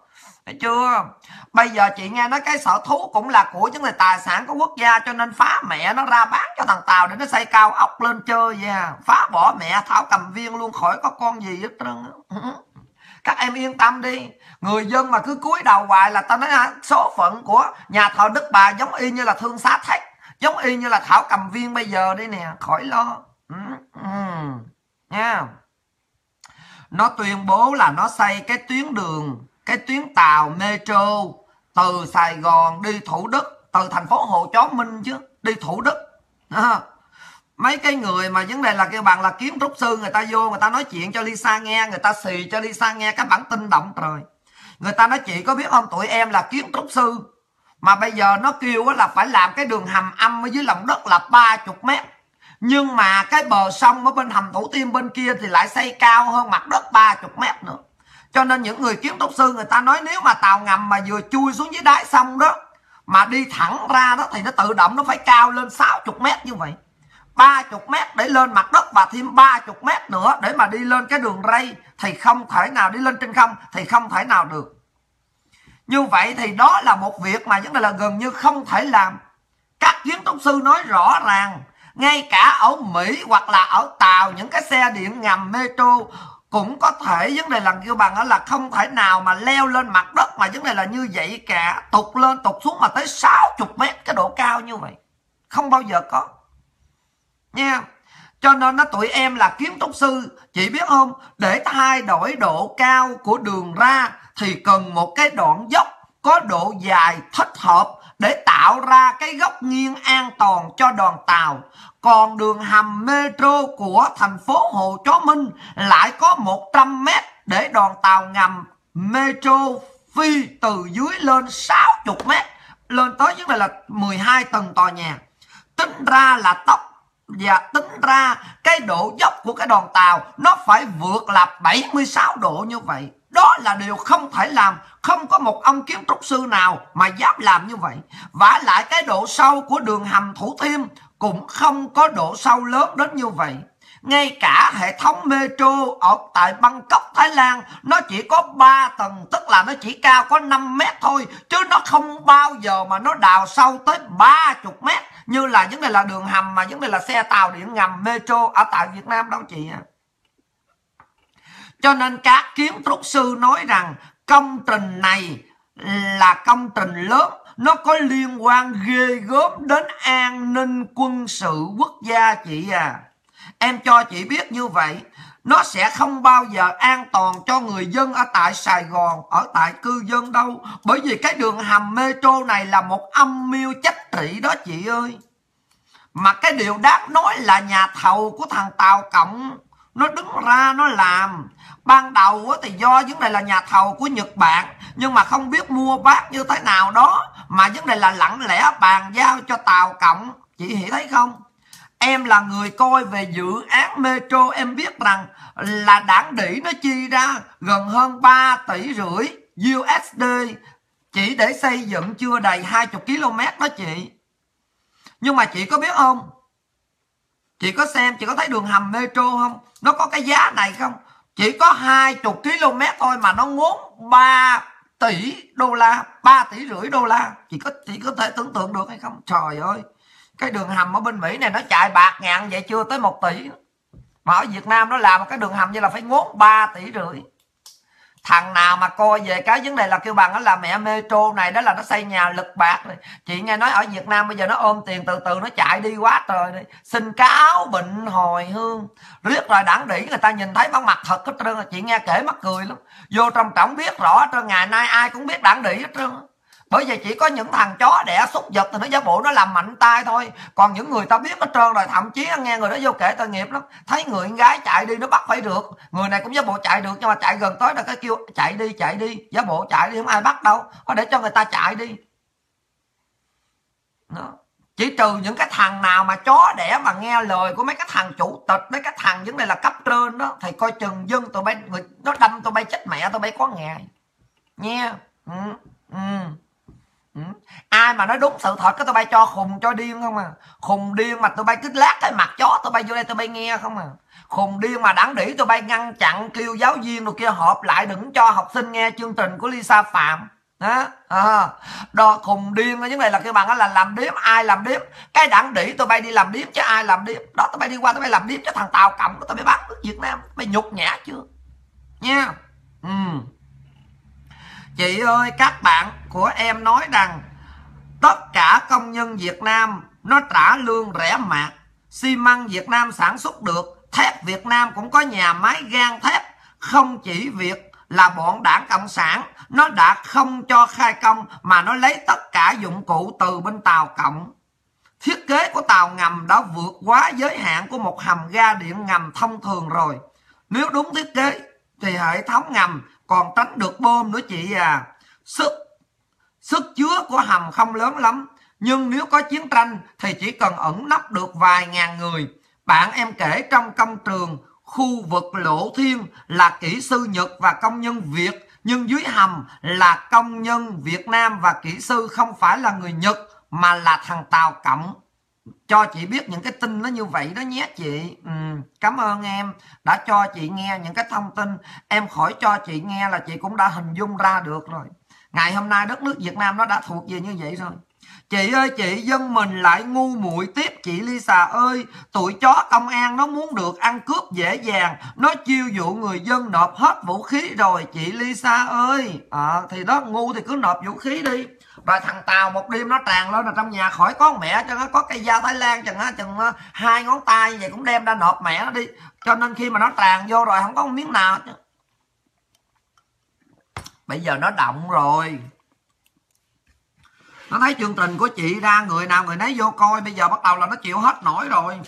thấy chưa? Bây giờ chị nghe nói cái sở thú cũng là của những người tài sản của quốc gia cho nên phá mẹ nó ra bán cho thằng tàu để nó xây cao ốc lên chơi nha à. phá bỏ mẹ thảo cầm viên luôn khỏi có con gì hết trơn các em yên tâm đi. Người dân mà cứ cúi đầu hoài là tao nói số phận của nhà thờ đức bà giống y như là thương xá thách giống y như là thảo cầm viên bây giờ đây nè. Khỏi lo. Ừ, ừ. nha. Nó tuyên bố là nó xây cái tuyến đường cái tuyến tàu metro từ Sài Gòn đi Thủ Đức từ thành phố Hồ Chí Minh chứ đi Thủ Đức. À, mấy cái người mà vấn đề là kêu bằng là kiến trúc sư người ta vô người ta nói chuyện cho Lisa nghe người ta xì cho Lisa nghe cái bản tin động trời. Người ta nói chị có biết không tụi em là kiến trúc sư mà bây giờ nó kêu là phải làm cái đường hầm âm ở dưới lòng đất là ba chục mét. Nhưng mà cái bờ sông ở bên hầm thủ tiêm bên kia thì lại xây cao hơn mặt đất ba chục mét nữa cho nên những người kiến trúc sư người ta nói nếu mà tàu ngầm mà vừa chui xuống dưới đáy sông đó, mà đi thẳng ra đó thì nó tự động nó phải cao lên 60 mét như vậy. 30 mét để lên mặt đất và thêm 30 mét nữa để mà đi lên cái đường ray thì không thể nào đi lên trên không, thì không thể nào được. Như vậy thì đó là một việc mà vấn đề là gần như không thể làm. Các kiến trúc sư nói rõ ràng, ngay cả ở Mỹ hoặc là ở Tàu, những cái xe điện ngầm, metro cũng có thể vấn đề là kêu bằng đó là không thể nào mà leo lên mặt đất mà vấn đề là như vậy cả tụt lên, tụt xuống mà tới 60 mét, cái độ cao như vậy. Không bao giờ có. Nha. Cho nên nó tụi em là kiến trúc sư. Chị biết không? Để thay đổi độ cao của đường ra thì cần một cái đoạn dốc có độ dài thích hợp để tạo ra cái góc nghiêng an toàn cho đoàn tàu còn đường hầm metro của thành phố Hồ Chí Minh lại có 100 mét để đoàn tàu ngầm metro phi từ dưới lên 60 mét, lên tới như vậy là 12 tầng tòa nhà. Tính ra là tốc, và tính ra cái độ dốc của cái đoàn tàu nó phải vượt là 76 độ như vậy. Đó là điều không thể làm, không có một ông kiến trúc sư nào mà dám làm như vậy. Và lại cái độ sâu của đường hầm thủ thiêm cũng không có độ sâu lớn đến như vậy ngay cả hệ thống metro ở tại Bangkok, Thái Lan, nó chỉ có 3 tầng, tức là nó chỉ cao có 5 mét thôi, chứ nó không bao giờ mà nó đào sâu tới 30 mét, như là vấn đề là đường hầm mà, vấn đề là xe tàu điện ngầm metro ở tại Việt Nam đâu chị ạ à. cho nên các kiến trúc sư nói rằng công trình này là công trình lớn nó có liên quan ghê gớm đến an ninh quân sự quốc gia chị à em cho chị biết như vậy nó sẽ không bao giờ an toàn cho người dân ở tại Sài Gòn, ở tại cư dân đâu. Bởi vì cái đường hầm metro này là một âm mưu chất trị đó chị ơi. Mà cái điều đáng nói là nhà thầu của thằng Tàu Cộng nó đứng ra nó làm. Ban đầu thì do vấn đề là nhà thầu của Nhật Bản nhưng mà không biết mua bác như thế nào đó mà vấn đề là lặng lẽ bàn giao cho Tàu Cộng. Chị hiểu thấy không? Em là người coi về dự án Metro em biết rằng là đảng đỉ nó chi ra gần hơn 3 tỷ rưỡi USD chỉ để xây dựng chưa đầy 20 km đó chị. Nhưng mà chị có biết không? Chị có xem, chị có thấy đường hầm Metro không? Nó có cái giá này không? Chỉ có 20 km thôi mà nó ngốn 3 tỷ đô la, 3 tỷ rưỡi đô la. chỉ có chỉ có thể tưởng tượng được hay không? Trời ơi cái đường hầm ở bên mỹ này nó chạy bạc ngàn vậy chưa tới 1 tỷ mà ở việt nam nó làm cái đường hầm như là phải ngốn 3 tỷ rưỡi thằng nào mà coi về cái vấn đề là kêu bằng đó là mẹ metro này, đó là nó xây nhà lực bạc này. chị nghe nói ở việt nam bây giờ nó ôm tiền từ từ, nó chạy đi quá trời đi. Xin cáo bệnh hồi hương. Riết rồi đảng đỉ, người ta nhìn thấy bằng mặt thật hết trơn. Chị nghe kể mắc cười lắm. Vô trong cổng biết rõ hết trơn, ngày nay ai cũng biết đảng đỉ hết trơn bởi vì chỉ có những thằng chó đẻ xúc vật thì nó giả bộ nó làm mạnh tay thôi. Còn những người ta biết hết trơn rồi thậm chí nghe người đó vô kể tội nghiệp lắm. Thấy người con gái chạy đi nó bắt phải được. Người này cũng giả bộ chạy được nhưng mà chạy gần tới là cái kêu chạy đi chạy đi. Giả bộ chạy đi không ai bắt đâu. Họ để cho người ta chạy đi. Đó. chỉ trừ những cái thằng nào mà chó đẻ mà nghe lời của mấy cái thằng chủ tịch mấy cái thằng vấn đề là cấp trên đó thì coi chừng dân tụi bay người nó đâm tụi bay chết mẹ tụi bay có ngày. Nha. Ừ, ừ. Ừ. ai mà nói đúng sự thật cái tụi bay cho khùng cho điên không à? Khùng điên mà tụi bay cứ lát cái mặt chó tụi bay vô đây tụi bay nghe không à? Khùng điên mà đảng đỉ tụi bay ngăn chặn kêu giáo viên rồi kia họp lại đừng cho học sinh nghe chương trình của Lisa Phạm. Đó à, đó khùng điên những này là cái bằng là làm điếm ai làm điếm? Cái đảng đỉ tụi bay đi làm điếm chứ ai làm điếm? Đó tụi bay đi qua tụi bay làm điếm cho thằng tàu cầm tụi bay bắt nước việt nam mày nhục nhã chưa? Nha. Ừ chị ơi, các bạn của em nói rằng tất cả công nhân Việt Nam nó trả lương rẻ mạt. Xi măng Việt Nam sản xuất được, thép Việt Nam cũng có nhà máy gan thép. Không chỉ việc là bọn đảng cộng sản, nó đã không cho khai công mà nó lấy tất cả dụng cụ từ bên tàu cộng. Thiết kế của tàu ngầm đã vượt quá giới hạn của một hầm ga điện ngầm thông thường rồi. Nếu đúng thiết kế thì hệ thống ngầm còn tránh được bom nữa chị à. Sức sức chứa của hầm không lớn lắm, nhưng nếu có chiến tranh thì chỉ cần ẩn nấp được vài ngàn người. Bạn em kể trong công trường, khu vực lỗ thiên là kỹ sư nhật và công nhân việt, nhưng dưới hầm là công nhân việt nam và kỹ sư không phải là người nhật mà là thằng tàu cộng cho chị biết những cái tin nó như vậy đó nhé chị. Ừ, cảm ơn em đã cho chị nghe những cái thông tin. Em khỏi cho chị nghe là chị cũng đã hình dung ra được rồi. Ngày hôm nay đất nước việt nam nó đã thuộc về như vậy rồi. Chị ơi chị dân mình lại ngu muội tiếp chị lisa ơi. Tụi chó công an nó muốn được ăn cướp dễ dàng. Nó chiêu dụ người dân nộp hết vũ khí rồi chị lisa ơi. À, thì đó ngu thì cứ nộp vũ khí đi rồi thằng tàu một đêm nó tràn lên là trong nhà khỏi có mẹ, cho nó có cây dao thái lan, chừng chừng hai ngón tay vậy cũng đem ra nộp mẹ nó đi. Cho nên khi mà nó tràn vô rồi không có một miếng nào. Chứ bây giờ nó động rồi. Nó thấy chương trình của chị ra, người nào người nấy vô coi, bây giờ bắt đầu là nó chịu hết nổi rồi.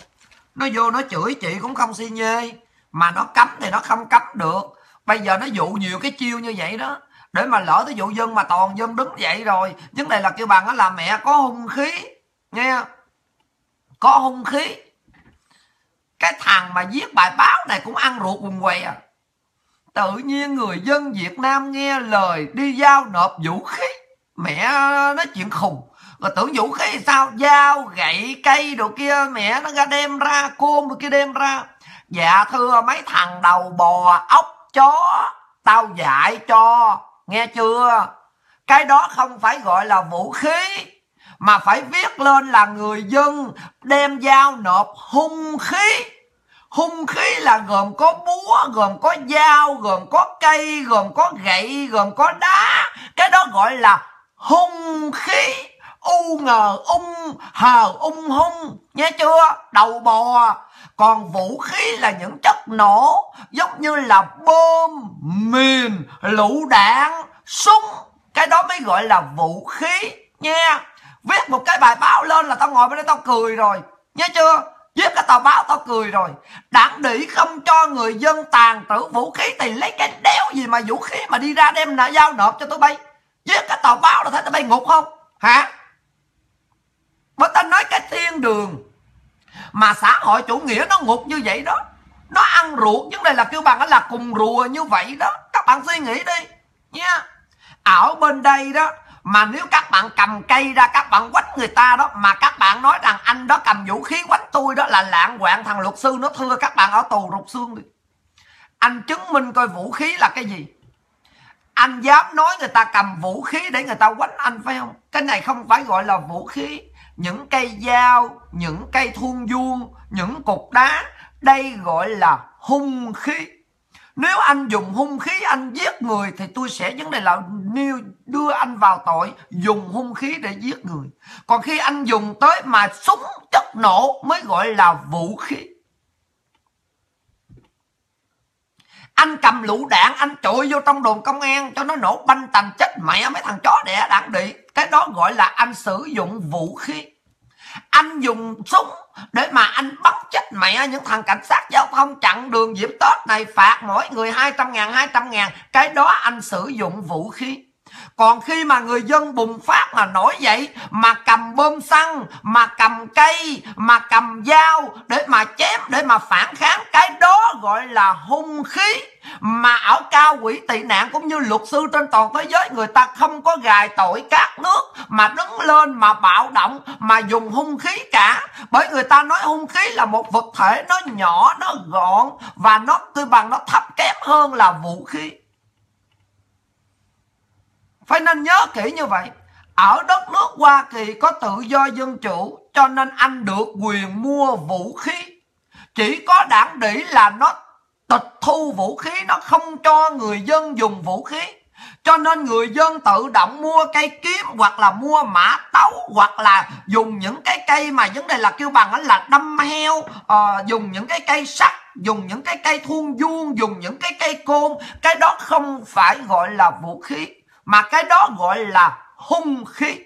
Nó vô nó chửi chị cũng không si nhê. Mà nó cấm thì nó không cấm được. Bây giờ nó dụ nhiều cái chiêu như vậy đó để mà lỡ thí vụ dân mà toàn dân đứng dậy rồi, vấn đề là kêu bằng á là mẹ có hung khí, nghe có hung khí. Cái thằng mà viết bài báo này cũng ăn ruột quần què à. tự nhiên người dân việt nam nghe lời đi giao nộp vũ khí. Mẹ nói chuyện khùng. Rồi tưởng vũ khí sao? Dao, gậy, cây đồ kia, mẹ nó ra đem ra, côn đồ kia đem ra. Dạ thưa mấy thằng đầu bò, ốc, chó, tao dạy cho nghe chưa? Cái đó không phải gọi là vũ khí, mà phải viết lên là người dân đem dao nộp hung khí. Hung khí là gồm có búa, gồm có dao, gồm có cây, gồm có gậy, gồm có đá. Cái đó gọi là hung khí. U ngờ ung hờ ung hung. Nghe chưa? Đầu bò còn vũ khí là những chất nổ, giống như là bom, mìn, lựu đạn, súng. Cái đó mới gọi là vũ khí, nha. Viết một cái bài báo lên là tao ngồi bên đây tao cười rồi, nhớ chưa? Viết cái tờ báo tao cười rồi. Đảng đỉ không cho người dân tàn trữ vũ khí thì lấy cái đéo gì mà vũ khí mà đi ra đem nợ giao nộp cho tụi bay? Viết cái tờ báo là thấy tụi bay ngục không? Hả? Bởi ta nói cái thiên đường mà xã hội chủ nghĩa nó ngục như vậy đó. Nó ăn ruột, vấn đề là kêu bằng là cùng rùa như vậy đó. Các bạn suy nghĩ đi nha ở bên đây đó, mà nếu các bạn cầm cây ra, các bạn quánh người ta đó, mà các bạn nói rằng anh đó cầm vũ khí quánh tôi đó là lạng quạng thằng luật sư nó thưa các bạn ở tù rụt xương đi. Anh chứng minh coi vũ khí là cái gì. Anh dám nói người ta cầm vũ khí để người ta quánh anh, phải không? Cái này không phải gọi là vũ khí những cây dao, những cây thuôn vuông, những cục đá, đây gọi là hung khí nếu anh dùng hung khí anh giết người thì tôi sẽ vấn đề là nêu đưa anh vào tội, dùng hung khí để giết người. Còn khi anh dùng tới mà súng chất nổ mới gọi là vũ khí. Anh cầm lựu đạn, anh trội vô trong đồn công an cho nó nổ banh tành chết mẹ mấy thằng chó đẻ đạn đi. Cái đó gọi là anh sử dụng vũ khí. Anh dùng súng để mà anh bắt chết mẹ những thằng cảnh sát giao thông chặn đường dịp Tết này, phạt mỗi người 200 ngàn 200 ngàn. Cái đó anh sử dụng vũ khí còn khi mà người dân bùng phát mà nổi dậy, mà cầm bơm xăng, mà cầm cây, mà cầm dao để mà chém, để mà phản kháng, cái đó gọi là hung khí. Mà ở cao quỹ tị nạn cũng như luật sư trên toàn thế giới, người ta không có gài tội các nước mà đứng lên mà bạo động, mà dùng hung khí cả. Bởi người ta nói hung khí là một vật thể, nó nhỏ, nó gọn và nó, tư bằng, nó thấp kém hơn là vũ khí phải nên nhớ kỹ như vậy. Ở đất nước Hoa Kỳ có tự do dân chủ cho nên anh được quyền mua vũ khí. Chỉ có đảng đỉ là nó tịch thu vũ khí nó không cho người dân dùng vũ khí. Cho nên người dân tự động mua cây kiếm hoặc là mua mã tấu hoặc là dùng những cái cây mà vấn đề là kêu bằng là đâm heo uh, dùng những cái cây sắt dùng những cái cây thuôn vuông dùng những cái cây côn. Cái đó không phải gọi là vũ khí mà cái đó gọi là hung khí.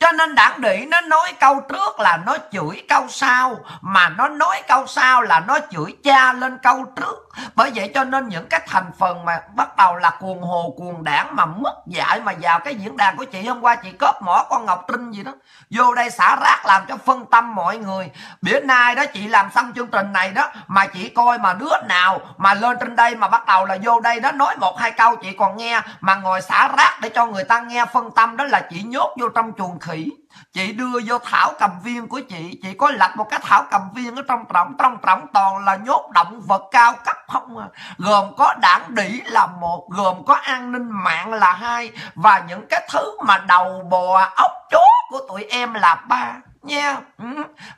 Cho nên đảng đỉ nó nói câu trước là nó chửi câu sau, mà nó nói câu sau là nó chửi cha lên câu trước. Bởi vậy cho nên những cái thành phần mà bắt đầu là cuồng hồ, cuồng đảng mà mất dạy mà vào cái diễn đàn của chị hôm qua, chị cóp mỏ con ngọc trinh gì đó, vô đây xả rác làm cho phân tâm mọi người. Bữa nay đó chị làm xong chương trình này đó, mà chị coi mà đứa nào mà lên trên đây mà bắt đầu là vô đây đó nói một hai câu chị còn nghe, mà ngồi xả rác để cho người ta nghe phân tâm đó là chị nhốt vô trong chuồng khỉ chị đưa vô thảo cầm viên của chị. Chị có lặt một cái thảo cầm viên ở trong trọng trong trọng toàn là nhốt động vật cao cấp không à. gồm có đảng đỉ là một, gồm có an ninh mạng là hai, và những cái thứ mà đầu bò ốc chó của tụi em là ba nha. Ừ.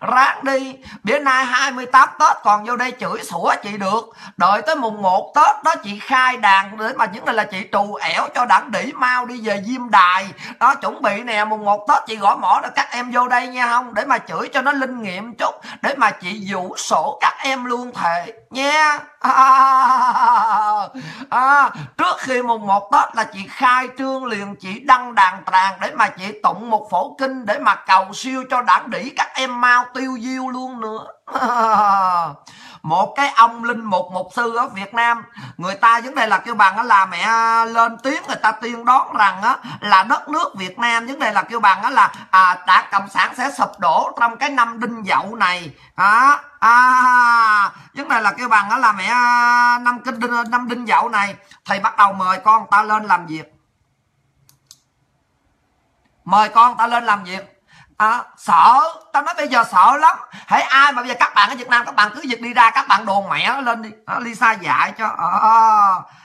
ráng đi. Bữa nay 28 Tết còn vô đây chửi sủa chị được. Đợi tới mùng 1 Tết đó chị khai đàn để mà những này là chị trù ẻo cho đảng đỉ mau đi về diêm đài. Đó chuẩn bị nè mùng 1 Tết chị gõ mỏ là các em vô đây nha không? Để mà chửi cho nó linh nghiệm chút để mà chị vũ sổ các em luôn thề nha. À, à, trước khi mùng 1 Tết là chị khai trương liền chị đăng đàn tràng để mà chị tụng một phổ kinh để mà cầu siêu cho đảng đỉ các em mau tiêu diêu luôn nữa. Một cái ông linh mục mục sư ở Việt Nam người ta vấn đề là kêu bằng là mẹ lên tiếng người ta tiên đoán rằng á là đất nước Việt Nam vấn đề là kêu bằng á là à, đảng cộng sản sẽ sụp đổ trong cái năm đinh dậu này. À, à vấn đề là kêu bằng á là mẹ à, năm kinh đinh năm đinh dậu này thầy bắt đầu mời con ta lên làm việc. Mời con ta lên làm việc à, sợ. Tao nói bây giờ sợ lắm. Hãy ai mà bây giờ các bạn ở việt nam các bạn cứ việc đi ra các bạn đồn mẹ nó lên đi. À, lisa dạy cho. À,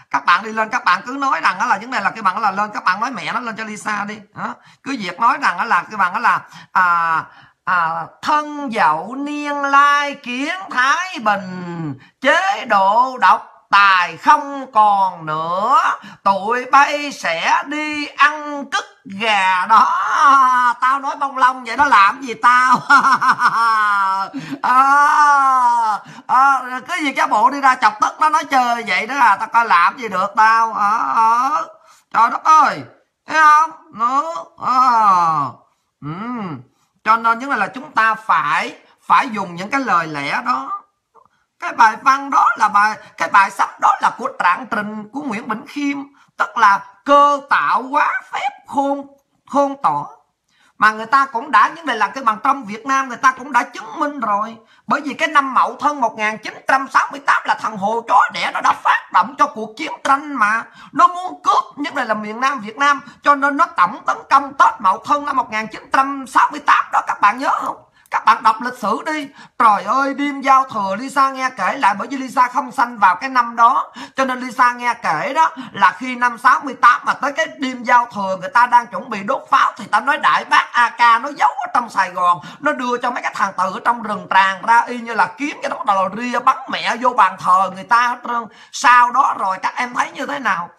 các bạn đi lên các bạn cứ nói rằng là vấn đề là cái bạn là lên các bạn nói mẹ nó lên cho lisa đi. À, cứ việc nói rằng là cái bạn là à, à, thân dậu niên lai kiến thái bình chế độ độc tài không còn nữa tụi bay sẽ đi ăn cứt gà đó tao nói bông lông vậy nó làm gì tao à, à, cứ gì cái bộ đi ra chọc tức nó nói chơi vậy đó à tao coi làm gì được tao à, à. trời đất ơi thấy không nữa à. ừ. cho nên những này là chúng ta phải phải dùng những cái lời lẽ đó cái bài văn đó là bài, cái bài sách đó là của trạng trình, của nguyễn bỉnh khiêm. Tức là cơ tạo quá phép khôn khôn tỏ. Mà người ta cũng đã, những này là cái bằng trong Việt Nam, người ta cũng đã chứng minh rồi. Bởi vì cái năm Mậu Thân 1968 là thằng Hồ chó đẻ nó đã phát động cho cuộc chiến tranh mà. Nó muốn cướp những này là miền Nam Việt Nam, cho nên nó tổng tấn công Tết Mậu Thân năm 1968 đó, các bạn nhớ không? Các bạn đọc lịch sử đi. Trời ơi, đêm giao thừa Lisa nghe kể lại bởi vì Lisa không sanh vào cái năm đó. Cho nên Lisa nghe kể đó là khi năm 68 mà tới cái đêm giao thừa người ta đang chuẩn bị đốt pháo thì ta nói đại bác AK nó giấu ở trong Sài Gòn. Nó đưa cho mấy cái thằng tử ở trong rừng tràn ra y như là kiếm cái đó, bắt đầu ria bắn mẹ vô bàn thờ người ta hết trơn. Sau đó rồi các em thấy như thế nào?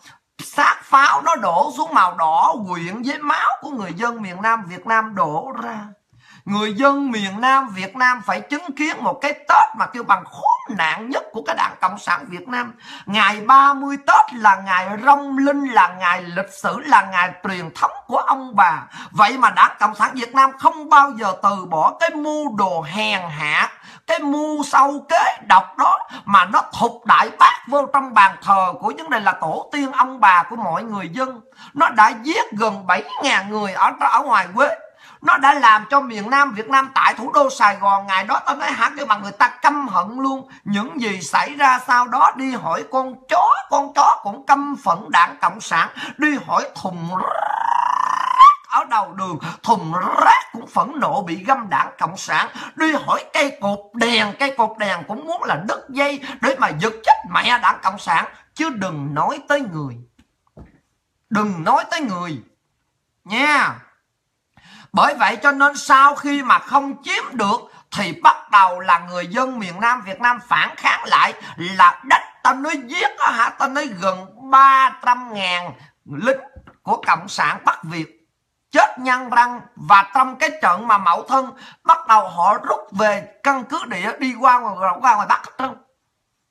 Sát pháo nó đổ xuống màu đỏ, quyện với máu của người dân miền Nam Việt Nam đổ ra người dân miền Nam Việt Nam phải chứng kiến một cái Tết mà kêu bằng khốn nạn nhất của cái đảng Cộng sản Việt Nam. Ngày 30 Tết là ngày rong linh, là ngày lịch sử, là ngày truyền thống của ông bà. Vậy mà đảng Cộng sản Việt Nam không bao giờ từ bỏ cái mưu đồ hèn hạ, cái mưu sâu kế độc đó mà nó thục đại bác vô trong bàn thờ của những này là tổ tiên ông bà của mọi người dân. Nó đã giết gần 7.000 người ở ở ngoài quê nó đã làm cho miền Nam Việt Nam tại thủ đô Sài Gòn ngày đó, tao nói hả cái mà người ta căm hận luôn. Những gì xảy ra sau đó, đi hỏi con chó con chó cũng căm phẫn đảng cộng sản. Đi hỏi thùng rác ở đầu đường, thùng rác cũng phẫn nộ bị găm đảng cộng sản. Đi hỏi cây cột đèn, cây cột đèn cũng muốn là đứt dây để mà giật chết mẹ đảng cộng sản. Chứ đừng nói tới người. Đừng nói tới người. Nha. yeah. Bởi vậy cho nên sau khi mà không chiếm được thì bắt đầu là người dân miền Nam Việt Nam phản kháng lại là đất ta nói giết hả? Ta nói gần 300 ngàn lính của Cộng sản Bắc Việt chết nhăn răng và trong cái trận mà mậu thân bắt đầu họ rút về căn cứ địa đi qua ngoài, qua ngoài Bắc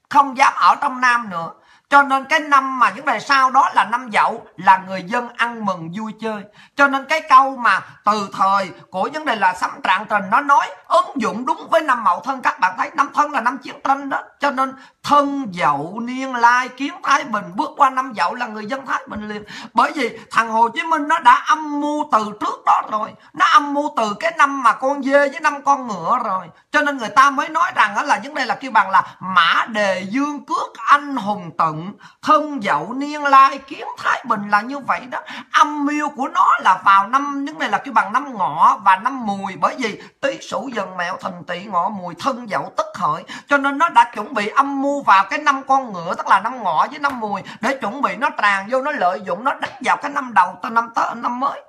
không dám ở trong Nam nữa cho nên cái năm mà những ngày sau đó là năm dậu là người dân ăn mừng vui chơi. Cho nên cái câu mà từ thời của vấn đề là sấm trạng tình nó nói ứng dụng đúng với năm mậu thân các bạn thấy năm thân là năm chiến tranh đó. Cho nên thân dậu niên lai kiến Thái Bình, bước qua năm dậu là người dân Thái Bình liền. Bởi vì thằng Hồ Chí Minh nó đã âm mưu từ trước đó rồi. Nó âm mưu từ cái năm mà con dê với năm con ngựa rồi. Cho nên người ta mới nói rằng đó là vấn đề là kêu bằng là mã đề dương cước anh hùng tận, thân dậu niên lai kiến thái bình là như vậy đó âm mưu của nó là vào năm những này là cái bằng năm ngọ và năm mùi bởi vì tý sửu dần mẹo thần tỵ ngọ mùi thân dậu tức hợi cho nên nó đã chuẩn bị âm mưu vào cái năm con ngựa, tức là năm ngọ với năm mùi, để chuẩn bị nó tràn vô, nó lợi dụng, nó đánh vào cái năm đầu tới năm tới, năm mới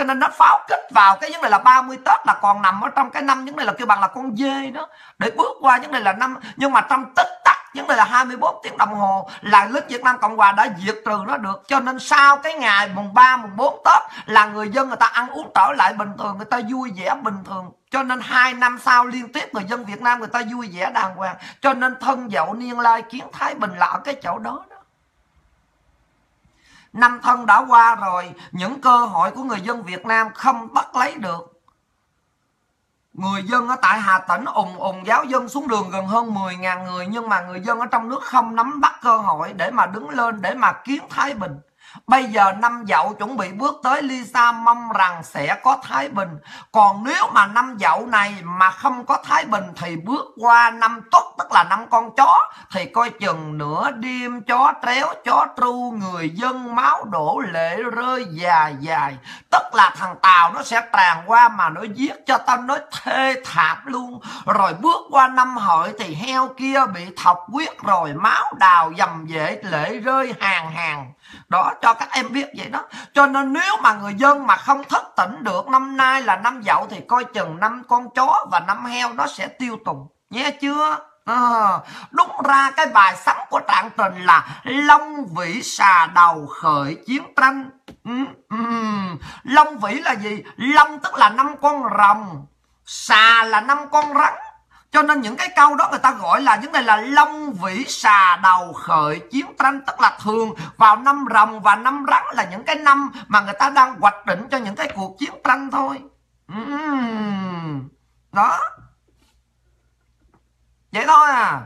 cho nên nó pháo kích vào cái vấn đề là 30 Tết là còn nằm ở trong cái năm những này là kêu bằng là con dê đó. Để bước qua những này là năm, nhưng mà trong tích tắc vấn đề là 24 tiếng đồng hồ là lính Việt Nam Cộng Hòa đã diệt trừ nó được. Cho nên sau cái ngày mùng 3 mùng 4 Tết là người dân người ta ăn uống trở lại bình thường, người ta vui vẻ bình thường. Cho nên hai năm sau liên tiếp người dân Việt Nam người ta vui vẻ đàng hoàng. Cho nên thân dậu niên lai kiến Thái Bình là ở cái chỗ đó đó năm thân đã qua rồi, những cơ hội của người dân Việt Nam không bắt lấy được Người dân ở tại Hà Tĩnh ùng ùng giáo dân xuống đường gần hơn 10.000 người, nhưng mà người dân ở trong nước không nắm bắt cơ hội để mà đứng lên, để mà kiến Thái Bình. Bây giờ năm dậu chuẩn bị bước tới Lisa mong rằng sẽ có Thái Bình. Còn nếu mà năm dậu này mà không có Thái Bình thì bước qua năm tuất tức là năm con chó, thì coi chừng nửa đêm chó tréo, chó tru, người dân máu đổ lệ rơi dài dài. Tức là thằng Tàu nó sẽ tràn qua mà nó giết cho tao, nó thê thảm luôn. Rồi bước qua năm hợi thì heo kia bị thọc quyết rồi, máu đào dầm dễ lệ rơi hàng hàng đó cho các em biết vậy đó. Cho nên nếu mà người dân mà không thức tỉnh được năm nay là năm dậu thì coi chừng năm con chó và năm heo nó sẽ tiêu tùng. Nhé chưa? À, đúng ra cái bài sắm của trạng tình là long vĩ xà đầu khởi chiến tranh. Ừ, ừ. long vĩ là gì? Long tức là năm con rồng xà là năm con rắn cho nên những cái câu đó người ta gọi là, những này là long vĩ xà đầu khởi chiến tranh tức là thường. Vào năm rồng và năm rắn là những cái năm mà người ta đang hoạch định cho những cái cuộc chiến tranh thôi. Uhm. đó. Vậy thôi à.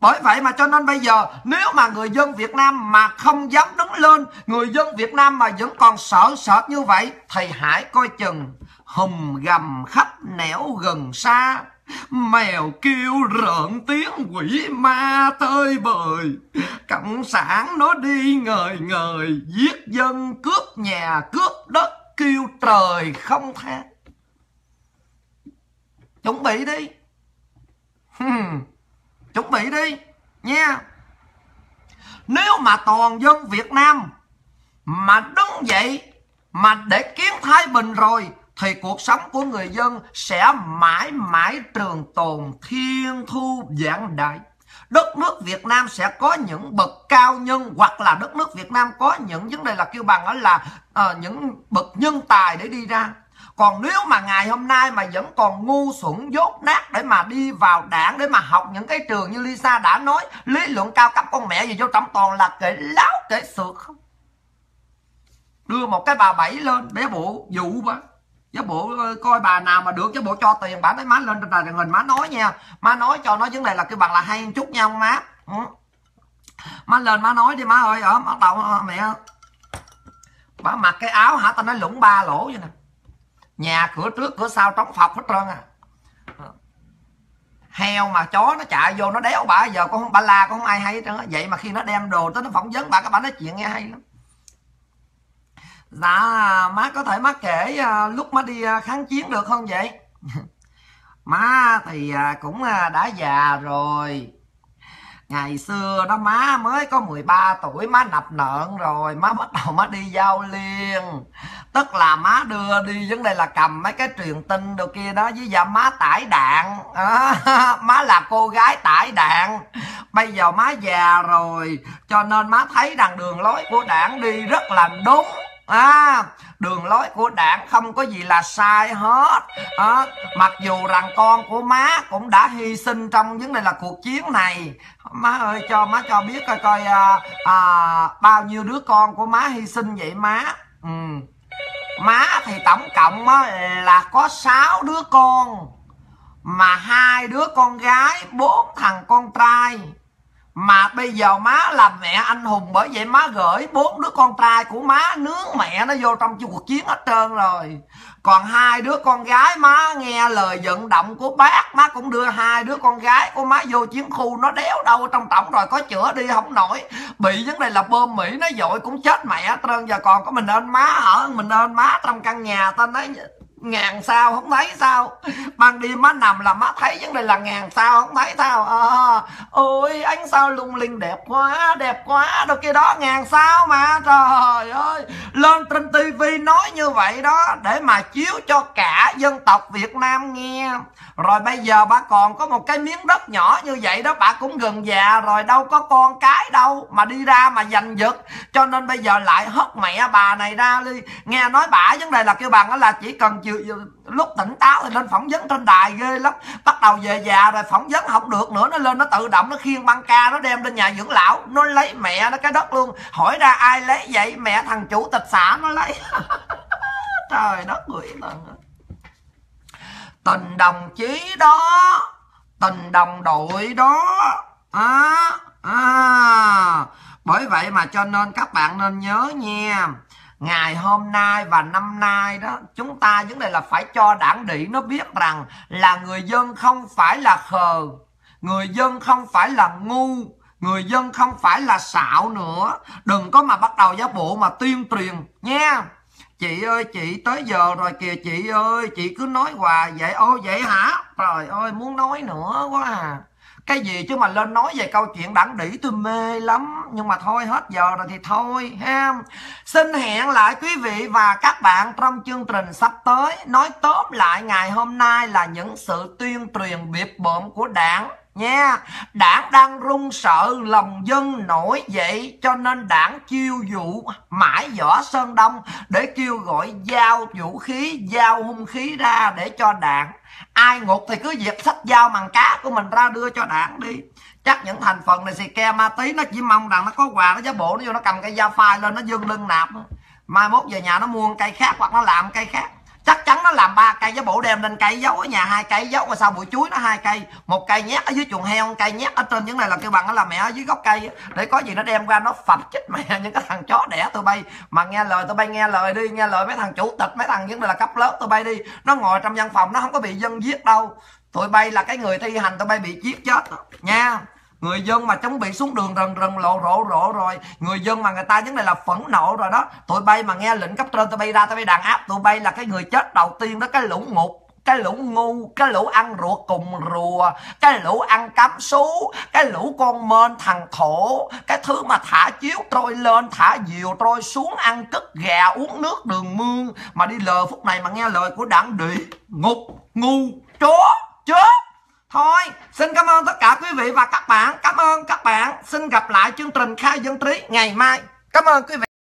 Bởi vậy mà cho nên bây giờ, nếu mà người dân Việt Nam mà không dám đứng lên, Người dân Việt Nam mà vẫn còn sợ sệt như vậy, Thì hãy coi chừng hùm gầm khắp nẻo gần xa. Mèo kêu rợn tiếng quỷ ma tơi bời. Cộng sản nó đi ngời ngời, Giết dân, cướp nhà, cướp đất, Kêu trời không tha. Chuẩn bị đi. Chuẩn bị đi, Nha. Nếu mà toàn dân Việt Nam Mà đứng dậy Mà để kiến Thái Bình rồi thì cuộc sống của người dân sẽ mãi mãi trường tồn thiên thu vạn đại. Đất nước Việt Nam sẽ có những bậc cao nhân hoặc là đất nước Việt Nam có những vấn đề là kêu bằng đó là uh, những bậc nhân tài để đi ra. Còn nếu mà ngày hôm nay mà vẫn còn ngu xuẩn dốt nát để mà đi vào đảng để mà học những cái trường như Lisa đã nói lý luận cao cấp con mẹ gì vô trong toàn là kể láo kể sượt không? Đưa một cái bà bảy lên bé bộ dụ bà chứ bộ ờ, coi bà nào mà được, chứ bộ cho tiền, bà thấy má lên trên đài truyền hình, má nói nha. Má nói cho nó vấn đề là cái bằng là hay chút nha, ông má. Ừ. má lên, má nói đi, má ơi ở bắt đầu ờ, mẹ. Bà mặc cái áo hả, tao nói lũng ba lỗ vậy nè. Nhà cửa trước, cửa sau trống phọc hết trơn à. Heo mà chó nó chạy vô, nó đéo bà, giờ con không, bà la con không ai hay hết trơn vậy mà khi nó đem đồ tới nó phỏng vấn bà các bà nói chuyện nghe hay lắm. Dạ má có thể má kể à, lúc má đi à, kháng chiến được không vậy? má thì à, cũng đã già rồi. Ngày xưa đó má mới có 13 tuổi má nập nợn rồi Má bắt đầu má đi giao liên. Tức là má đưa đi vấn đề là cầm mấy cái truyền tin đồ kia đó Với giờ má tải đạn. À, Má là cô gái tải đạn. Bây giờ má già rồi Cho nên má thấy rằng đường lối của đảng đi rất là đúng à, đường lối của đảng không có gì là sai hết. À, mặc dù rằng con của má cũng đã hy sinh trong vấn đề là cuộc chiến này. Má ơi cho má cho biết coi coi à, à, bao nhiêu đứa con của má hy sinh vậy má. Ừ. má thì tổng cộng á, là có 6 đứa con mà hai đứa con gái bốn thằng con trai mà bây giờ má làm mẹ anh hùng bởi vậy má gửi bốn đứa con trai của má nướng mẹ nó vô trong cuộc chiến hết trơn rồi. Còn hai đứa con gái má nghe lời vận động của bác, má cũng đưa hai đứa con gái của má vô chiến khu. Nó đéo đâu trong tổng rồi, có chữa đi không nổi. Bị vấn đề là bơm mỹ nó dội cũng chết mẹ trơn. Giờ còn có mình ơn má ở mình ơn má trong căn nhà tên ấy ngàn sao không thấy sao? Ban đêm má nằm là má thấy vấn đề là ngàn sao không thấy sao? À, ôi anh sao lung linh đẹp quá đẹp quá. Đâu kia đó ngàn sao mà trời ơi. Lên trên tivi nói như vậy đó để mà chiếu cho cả dân tộc việt nam nghe. Rồi bây giờ bà còn có một cái miếng đất nhỏ như vậy đó bà cũng gần già rồi đâu có con cái đâu mà đi ra mà giành giật. Cho nên bây giờ lại hất mẹ bà này ra đi. Nghe nói bả vấn đề là kêu bằng đó là chỉ cần chịu lúc tỉnh táo thì lên phỏng vấn trên đài ghê lắm. Bắt đầu về già rồi phỏng vấn không được nữa nó lên nó tự động nó khiêng băng ca nó đem lên nhà dưỡng lão nó lấy mẹ nó cái đất luôn. Hỏi ra ai lấy vậy? Mẹ thằng chủ tịch xã nó lấy. Trời đất người lần. Tình đồng chí đó tình đồng đội đó. À, à. bởi vậy mà cho nên các bạn nên nhớ nha ngày hôm nay và năm nay đó, chúng ta, vấn đề là phải cho đảng đỉ nó biết rằng là người dân không phải là khờ, người dân không phải là ngu, người dân không phải là xạo nữa. Đừng có mà bắt đầu giáo bộ mà tuyên truyền, nha. Chị ơi, chị tới giờ rồi kìa, chị ơi, chị cứ nói hoài, vậy, ô, vậy hả? Trời ơi, muốn nói nữa quá à cái gì chứ mà lên nói về câu chuyện đẳng đỉ tôi mê lắm. Nhưng mà thôi, hết giờ rồi thì thôi, ha. Xin hẹn lại quý vị và các bạn trong chương trình sắp tới. Nói tóm lại, ngày hôm nay là những sự tuyên truyền biệt bợm của đảng nha, đảng đang run sợ lòng dân nổi dậy, cho nên đảng chiêu dụ mãi võ sơn đông để kêu gọi giao vũ khí, giao hung khí ra để cho đảng. Ai ngục thì cứ việc sách dao màn cá của mình ra đưa cho đảng đi. Chắc những thành phần này xì ke ma tí, nó chỉ mong rằng nó có quà, nó giá bộ nó vô nó cầm cây dao phai lên, nó dương lưng nạp. Mai mốt về nhà nó mua cây khác hoặc nó làm cây khác chắc chắn nó làm ba cây với bộ đem lên cây giấu ở nhà, hai cây giấu ở sau bụi chuối nó hai cây. Một cây nhét ở dưới chuồng heo, một cây nhét ở trên những này là kêu bằng nó là mẹ ở dưới gốc cây để có gì nó đem ra nó phập chết mẹ những cái thằng chó đẻ tụi bay. Mà nghe lời tụi bay, nghe lời đi, nghe lời mấy thằng chủ tịch, mấy thằng những này là cấp lớp tụi bay đi. Nó ngồi trong văn phòng, nó không có bị dân giết đâu. Tụi bay là cái người thi hành, tụi bay bị giết chết. Nha người dân mà chống bị xuống đường rần rần lộ rộ rộ rồi, người dân mà người ta những này là phẫn nộ rồi đó. Tụi bay mà nghe lệnh cấp trên, tụi bay ra, tụi bay đàn áp, tụi bay là cái người chết đầu tiên đó, cái lũ ngục, cái lũ ngu, cái lũ ăn ruột cùng rùa, cái lũ ăn cắm sú cái lũ con mên thằng thổ, cái thứ mà thả chiếu trôi lên, thả diều trôi xuống ăn cất gà, uống nước đường mương. Mà đi lờ phút này mà nghe lời của đảng địa, ngục, ngu, chó, chết. Thôi, xin cảm ơn tất cả quý vị và các bạn. Cảm ơn các bạn. Xin gặp lại chương trình Khai Dân Trí ngày mai. Cảm ơn quý vị.